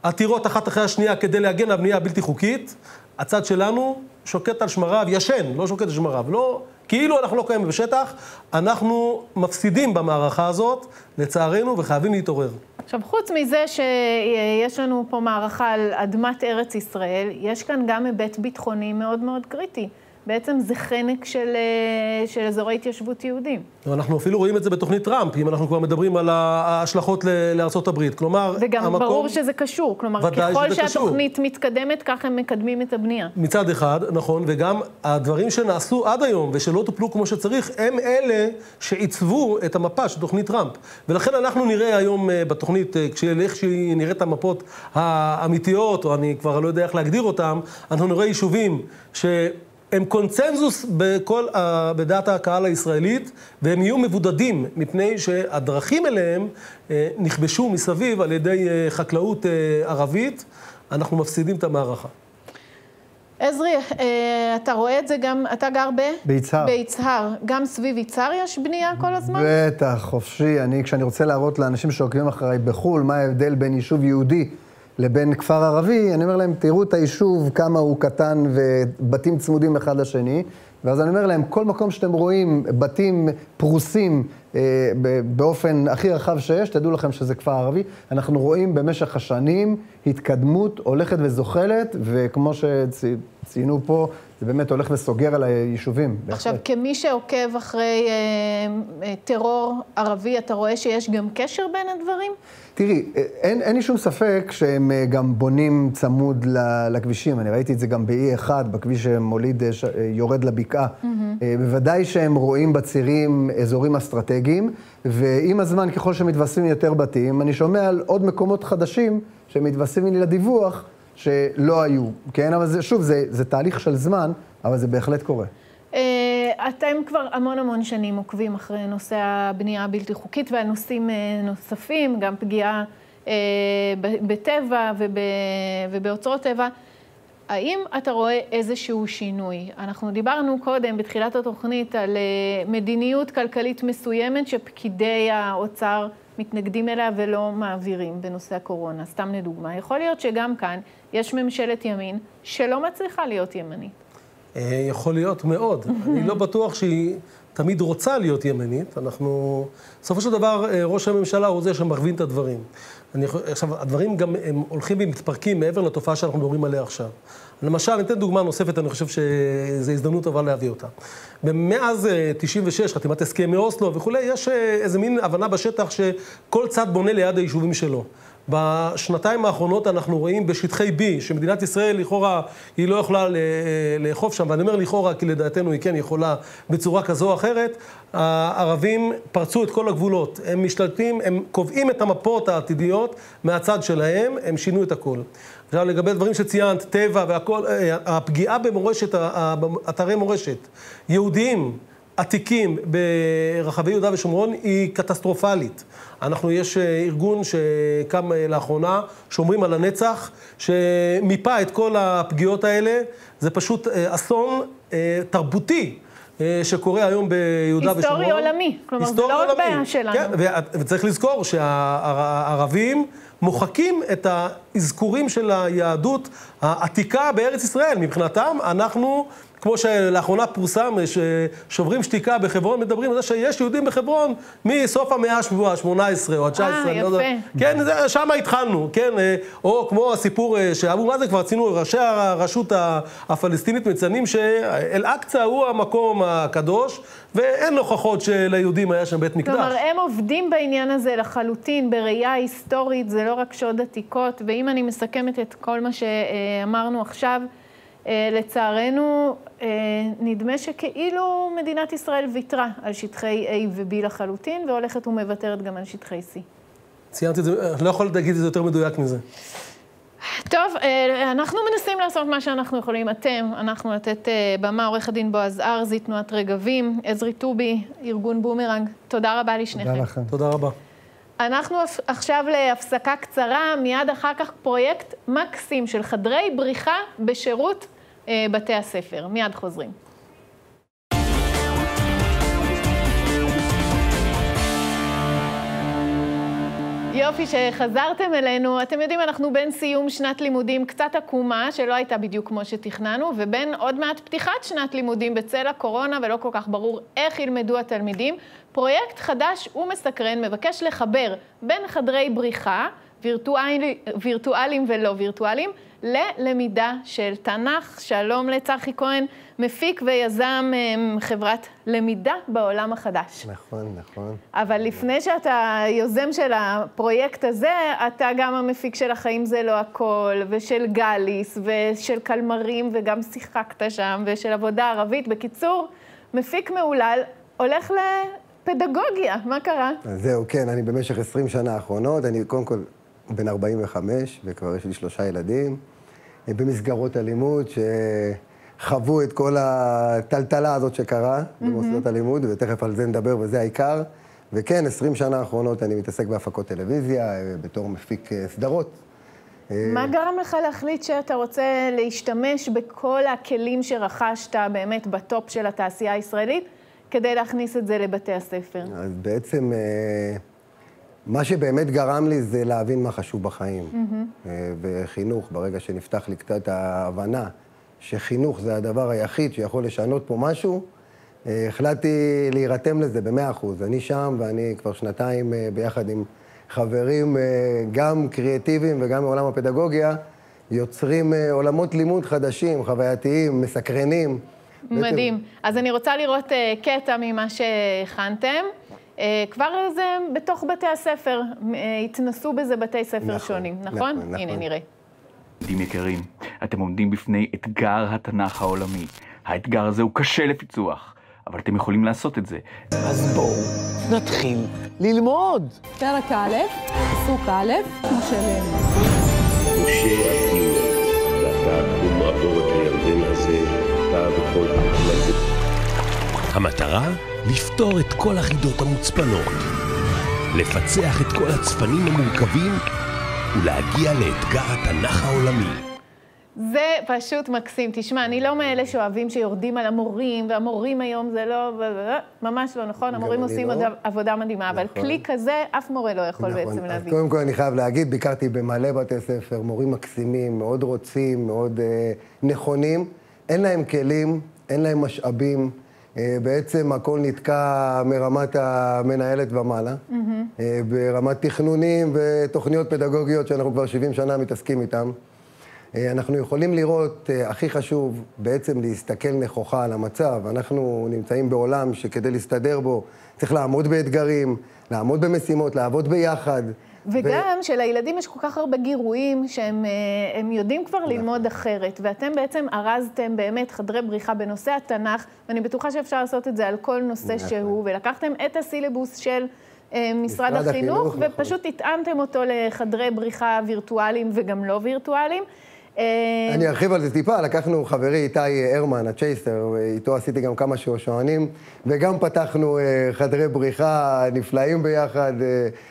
עתירות אחת אחרי השנייה כדי להגן על בנייה בלתי חוקית. הצד שלנו שוקט על שמריו, ישן, לא שוקט על שמריו, לא, כאילו אנחנו לא קיימים בשטח, אנחנו מפסידים במערכה הזאת, לצערנו, וחייבים להתעורר. עכשיו, חוץ מזה שיש לנו פה מערכה על אדמת ארץ ישראל, יש כאן גם היבט ביטחוני מאוד מאוד קריטי. בעצם זה חנק של, אה, של אזורי התיישבות יהודים. אנחנו אפילו רואים את זה בתוכנית טראמפ, אם אנחנו כבר מדברים על ההשלכות ל- לארצות הברית. כלומר, וגם המקום... ברור שזה קשור. כלומר, ככל שזה קשור. שהתוכנית מתקדמת, ככה הם מקדמים את הבנייה. מצד אחד, נכון, וגם הדברים שנעשו עד היום ושלא טופלו כמו שצריך, הם אלה שעיצבו את המפה של תוכנית טראמפ. ולכן אנחנו נראה היום אה, בתוכנית, אה, כשאיך שהיא נראית המפות האמיתיות, או אני כבר לא יודע איך להגדיר אותן, אנחנו נראה יישובים שהם קונצנזוס בכל, ה- בדעת הקהל הישראלית, והם יהיו מבודדים, מפני שהדרכים אליהם אה, נכבשו מסביב על ידי אה, חקלאות אה, ערבית. אנחנו מפסידים את המערכה. עזרי, אתה רואה את זה גם, אתה גר ב? ביצהר. ביצהר. גם סביב יצהר יש בנייה כל הזמן? בטח, חופשי. אני, כשאני רוצה להראות לאנשים שעוקבים אחריי בחו"ל, מה ההבדל בין יישוב יהודי לבין כפר ערבי, אני אומר להם, תראו את היישוב, כמה הוא קטן ובתים צמודים אחד לשני. ואז אני אומר להם, כל מקום שאתם רואים בתים פרוסים אה, באופן הכי רחב שיש, תדעו לכם שזה כפר ערבי. אנחנו רואים במשך השנים התקדמות הולכת וזוחלת, וכמו שציינו פה, זה באמת הולך וסוגר על היישובים. עכשיו, בהחלט. כמי שעוקב אחרי אה, אה, טרור ערבי, אתה רואה שיש גם קשר בין הדברים? תראי, אין, אין לי שום ספק שהם אה, גם בונים צמוד לכבישים. אני ראיתי את זה גם ב-E1, בכביש שמוליד, אה, ש- אה, יורד לבקעה. אה, בוודאי שהם רואים בצירים אזורים אסטרטגיים, ועם הזמן, ככל שמתווספים יותר בתים, אני שומע על עוד מקומות חדשים שמתווספים לי לדיווח שלא היו. כן, אבל זה, שוב, זה, זה תהליך של זמן, אבל זה בהחלט קורה. אה, אתם כבר המון המון שנים עוקבים אחרי נושא הבנייה הבלתי חוקית ועל נושאים אה, נוספים, גם פגיעה אה, בטבע וב, ובאוצרות טבע. האם אתה רואה איזשהו שינוי? אנחנו דיברנו קודם, בתחילת התוכנית, על מדיניות כלכלית מסוימת שפקידי האוצר מתנגדים אליה ולא מעבירים בנושא הקורונה. סתם לדוגמה, יכול להיות שגם כאן יש ממשלת ימין שלא מצליחה להיות ימנית. אה, יכול להיות מאוד. אני לא בטוח שהיא תמיד רוצה להיות ימנית. אנחנו... בסופו של דבר, אה, ראש הממשלה הוא זה שמכווין את הדברים. אני... עכשיו, הדברים גם הם הולכים ומתפרקים מעבר לתופעה שאנחנו מדברים עליה עכשיו. למשל, אני אתן דוגמה נוספת, אני חושב שזו הזדמנות טובה להביא אותה. מאז אה, 96, חתימת הסכמי אוסלו וכולי, יש אה, איזה מין הבנה בשטח שכל צד בונה ליד היישובים שלו. בשנתיים האחרונות אנחנו רואים בשטחי B, שמדינת ישראל לכאורה היא לא יכולה ל- לאכוף שם, ואני אומר לכאורה כי לדעתנו היא כן יכולה בצורה כזו או אחרת, הערבים פרצו את כל הגבולות, הם משתלטים, הם קובעים את המפות העתידיות מהצד שלהם, הם שינו את הכל. עכשיו לגבי דברים שציינת, טבע והכל, אה, הפגיעה במורשת, אתרי מורשת, יהודיים, עתיקים ברחבי יהודה ושומרון היא קטסטרופלית. אנחנו, יש ארגון שקם לאחרונה, שומרים על הנצח, שמיפה את כל הפגיעות האלה. זה פשוט אסון תרבותי אה, שקורה היום ביהודה ושומרון. היסטורי עולמי, כלומר זה לא רק בעיה שלנו. כן, וצריך לזכור שהערבים מוחקים את האזכורים של היהדות העתיקה בארץ ישראל. מבחינתם, אנחנו כמו שלאחרונה פורסם, ששוברים שתיקה בחברון, מדברים על זה שיש יהודים בחברון מסוף המאה ה-18 או ה-19. אה, יפה. לא כן, שם התחלנו, כן, אה, או כמו הסיפור אה, שאבו מאזן כבר רצינו, ראשי הרשות הפלסטינית מציינים שאל-אקצא הוא המקום הקדוש, ואין הוכחות שליהודים היה שם בית מקדש. כלומר, הם עובדים בעניין הזה לחלוטין, בראייה היסטורית, זה לא רק שוד עתיקות, ואם אני מסכמת את כל מה שאמרנו עכשיו, אה, לצערנו, אה, נדמה שכאילו מדינת ישראל ויתרה על שטחי A ו-B לחלוטין, והולכת ומוותרת גם על שטחי C. ציינתי את זה, אני לא יכול להגיד את זה יותר מדויק מזה. טוב, אה, אנחנו מנסים לעשות מה שאנחנו יכולים. אתם, אנחנו לתת במה, עורך הדין בועז ארזי, תנועת רגבים, עזרי טובי, ארגון בומרנג. תודה רבה לשניכם. תודה לכם. תודה רבה. אנחנו עכשיו להפסקה קצרה, מיד אחר כך פרויקט מקסים של חדרי בריחה בשירות אה, בתי הספר. מיד חוזרים. יופי שחזרתם אלינו. אתם יודעים, אנחנו בין סיום שנת לימודים קצת עקומה, שלא הייתה בדיוק כמו שתכננו, ובין עוד מעט פתיחת שנת לימודים בצל הקורונה, ולא כל כך ברור איך ילמדו התלמידים. פרויקט חדש ומסקרן מבקש לחבר בין חדרי בריחה, וירטואלי, וירטואליים ולא וירטואליים, ללמידה של תנ"ך. שלום לצחי כהן, מפיק ויזם אמ, חברת למידה בעולם החדש. נכון, נכון. אבל לפני שאתה יוזם של הפרויקט הזה, אתה גם המפיק של החיים זה לא הכל, ושל גליס, ושל קלמרים, וגם שיחקת שם, ושל עבודה ערבית. בקיצור, מפיק מהולל, הולך לפדגוגיה, מה קרה? אז זהו, כן, אני במשך 20 שנה האחרונות, אני קודם כל בן 45, וכבר יש לי שלושה ילדים. במסגרות הלימוד, שחוו את כל הטלטלה הזאת שקרה mm-hmm. במוסדות הלימוד, ותכף על זה נדבר, וזה העיקר. וכן, 20 שנה האחרונות אני מתעסק בהפקות טלוויזיה, בתור מפיק אה, סדרות. מה אה, גרם לך להחליט שאתה רוצה להשתמש בכל הכלים שרכשת באמת בטופ של התעשייה הישראלית, כדי להכניס את זה לבתי הספר? אז בעצם... אה, מה שבאמת גרם לי זה להבין מה חשוב בחיים. Mm-hmm. וחינוך, ברגע שנפתח לי קצת ההבנה שחינוך זה הדבר היחיד שיכול לשנות פה משהו, אה, החלטתי להירתם לזה במאה אחוז. אני שם ואני כבר שנתיים אה, ביחד עם חברים, גם קריאטיביים וגם מעולם הפדגוגיה, יוצרים עולמות לימוד חדשים, חווייתיים, מסקרנים. מדהים. בעצם... אז אני רוצה לראות קטע ממה שהכנתם. אה, כבר זה בתוך בתי הספר, אה, התנסו בזה בתי ספר נכון, שונים, נכון? נכון, נכון. הנה, נראה. ילדים יקרים, אתם עומדים בפני אתגר התנ"ך העולמי. האתגר הזה הוא קשה לפיצוח, אבל אתם יכולים לעשות את זה. אז בואו נתחיל ללמוד. פרק א', פסוק א', משה ואלוהים. משה עתיד, ואתה קום עבור את הירדן הזה, אתה וכל עם המטרה? לפתור את כל החידות המוצפנות, לפצח את כל הצפנים המורכבים ולהגיע לאתגר התנ"ך העולמי. זה פשוט מקסים. תשמע, אני לא מאלה שאוהבים שיורדים על המורים, והמורים היום זה לא... ממש לא נכון, המורים עושים לא. עבודה מדהימה, נכון. אבל כלי כזה, אף מורה לא יכול נכון. בעצם להביא. קודם כל אני חייב להגיד, ביקרתי במלא בתי ספר, מורים מקסימים, מאוד רוצים, מאוד אה, נכונים. אין להם כלים, אין להם משאבים. אה, בעצם הכל נתקע מרמת המנהלת ומעלה, mm-hmm. ברמת תכנונים ותוכניות פדגוגיות שאנחנו כבר 70 שנה מתעסקים איתן. אה, אנחנו יכולים לראות, הכי חשוב, בעצם להסתכל נכוחה על המצב. אנחנו נמצאים בעולם שכדי להסתדר בו צריך לעמוד באתגרים, לעמוד במשימות, לעבוד ביחד. וגם ו... שלילדים יש כל כך הרבה גירויים שהם אה, יודעים כבר נכון. ללמוד אחרת, ואתם בעצם ארזתם באמת חדרי בריחה בנושא התנ"ך, ואני בטוחה שאפשר לעשות את זה על כל נושא נכון. שהוא, ולקחתם את הסילבוס של אה, משרד, החינוך, החינוך ופשוט נכון. התאמתם אותו לחדרי בריחה וירטואליים וגם לא וירטואליים. אה, אני ארחיב על זה טיפה, לקחנו חברי איתי הרמן, הצ'ייסר, איתו עשיתי גם כמה שעוענים, וגם פתחנו חדרי בריחה נפלאים ביחד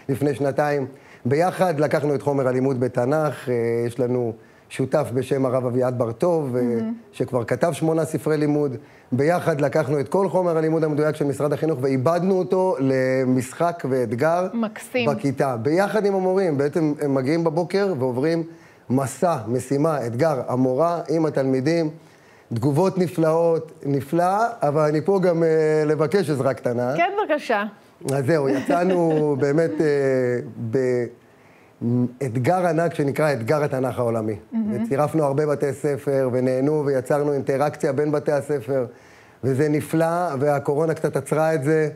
לפני שנתיים. ביחד לקחנו את חומר הלימוד בתנ"ך, יש לנו שותף בשם הרב אביעד בר-טוב, mm-hmm. שכבר כתב שמונה ספרי לימוד. ביחד לקחנו את כל חומר הלימוד המדויק של משרד החינוך ועיבדנו אותו למשחק ואתגר. מקסים. בכיתה. ביחד עם המורים, בעצם הם מגיעים בבוקר ועוברים מסע, משימה, אתגר, המורה עם התלמידים. תגובות נפלאות, נפלא, אבל אני פה גם uh, לבקש עזרה קטנה. כן, בבקשה. אז זהו, יצאנו באמת uh, באתגר ענק שנקרא אתגר התנ"ך העולמי. Mm-hmm. וצירפנו הרבה בתי ספר, ונהנו, ויצרנו אינטראקציה בין בתי הספר, וזה נפלא, והקורונה קצת עצרה את זה,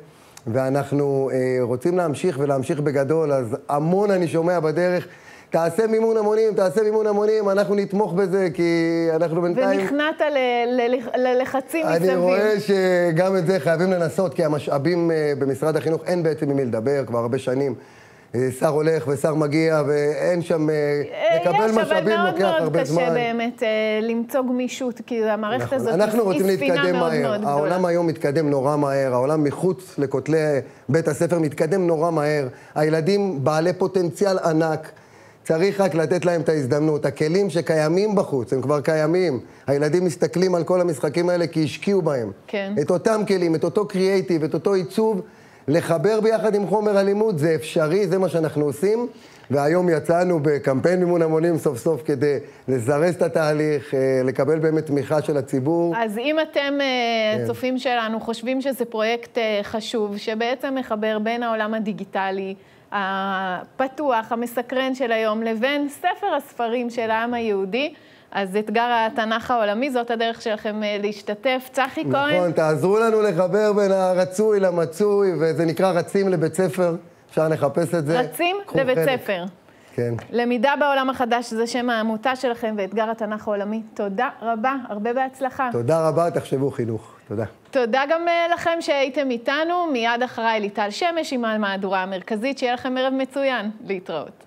ואנחנו uh, רוצים להמשיך ולהמשיך בגדול, אז המון אני שומע בדרך. תעשה מימון המונים, תעשה מימון המונים, אנחנו נתמוך בזה, כי אנחנו בינתיים... ונכנעת ללחצים מסביב. אני רואה שגם את זה חייבים לנסות, כי המשאבים אה, במשרד החינוך, אין בעצם עם מי לדבר כבר הרבה שנים. אה, שר הולך ושר מגיע, ואין שם... אה, לקבל משאבים לוקח הרבה זמן. יש, אבל מאוד מאוד קשה באמת למצוא גמישות, כי המערכת נכון. הזאת אנחנו רוצים היא ספינה מאוד מהר. מאוד גדולה. העולם היום מתקדם נורא מהר, העולם מחוץ לכותלי בית הספר מתקדם נורא מהר. הילדים בעלי פוטנציאל ענק. צריך רק לתת להם את ההזדמנות. הכלים שקיימים בחוץ, הם כבר קיימים. הילדים מסתכלים על כל המשחקים האלה כי השקיעו בהם. כן. את אותם כלים, את אותו קריאייטיב, את אותו עיצוב, לחבר ביחד עם חומר הלימוד, זה אפשרי, זה מה שאנחנו עושים. והיום יצאנו בקמפיין מימון המונים סוף סוף כדי לזרז את התהליך, אה, לקבל באמת תמיכה של הציבור. אז אם אתם, אה, כן. הצופים שלנו, חושבים שזה פרויקט אה, חשוב, שבעצם מחבר בין העולם הדיגיטלי, הפתוח, המסקרן של היום, לבין ספר הספרים של העם היהודי. אז אתגר התנ"ך העולמי, זאת הדרך שלכם אה, להשתתף. צחי נכון, כהן. נכון, תעזרו לנו לחבר בין הרצוי למצוי, וזה נקרא רצים לבית ספר, אפשר לחפש את זה. רצים לבית חלק. ספר. כן. למידה בעולם החדש, זה שם העמותה שלכם ואתגר התנ"ך העולמי. תודה רבה, הרבה בהצלחה. תודה רבה, תחשבו חינוך. תודה. תודה גם אה, לכם שהייתם איתנו. מיד אחריי ליטל שמש עם המהדורה המרכזית. שיהיה לכם ערב מצוין. להתראות.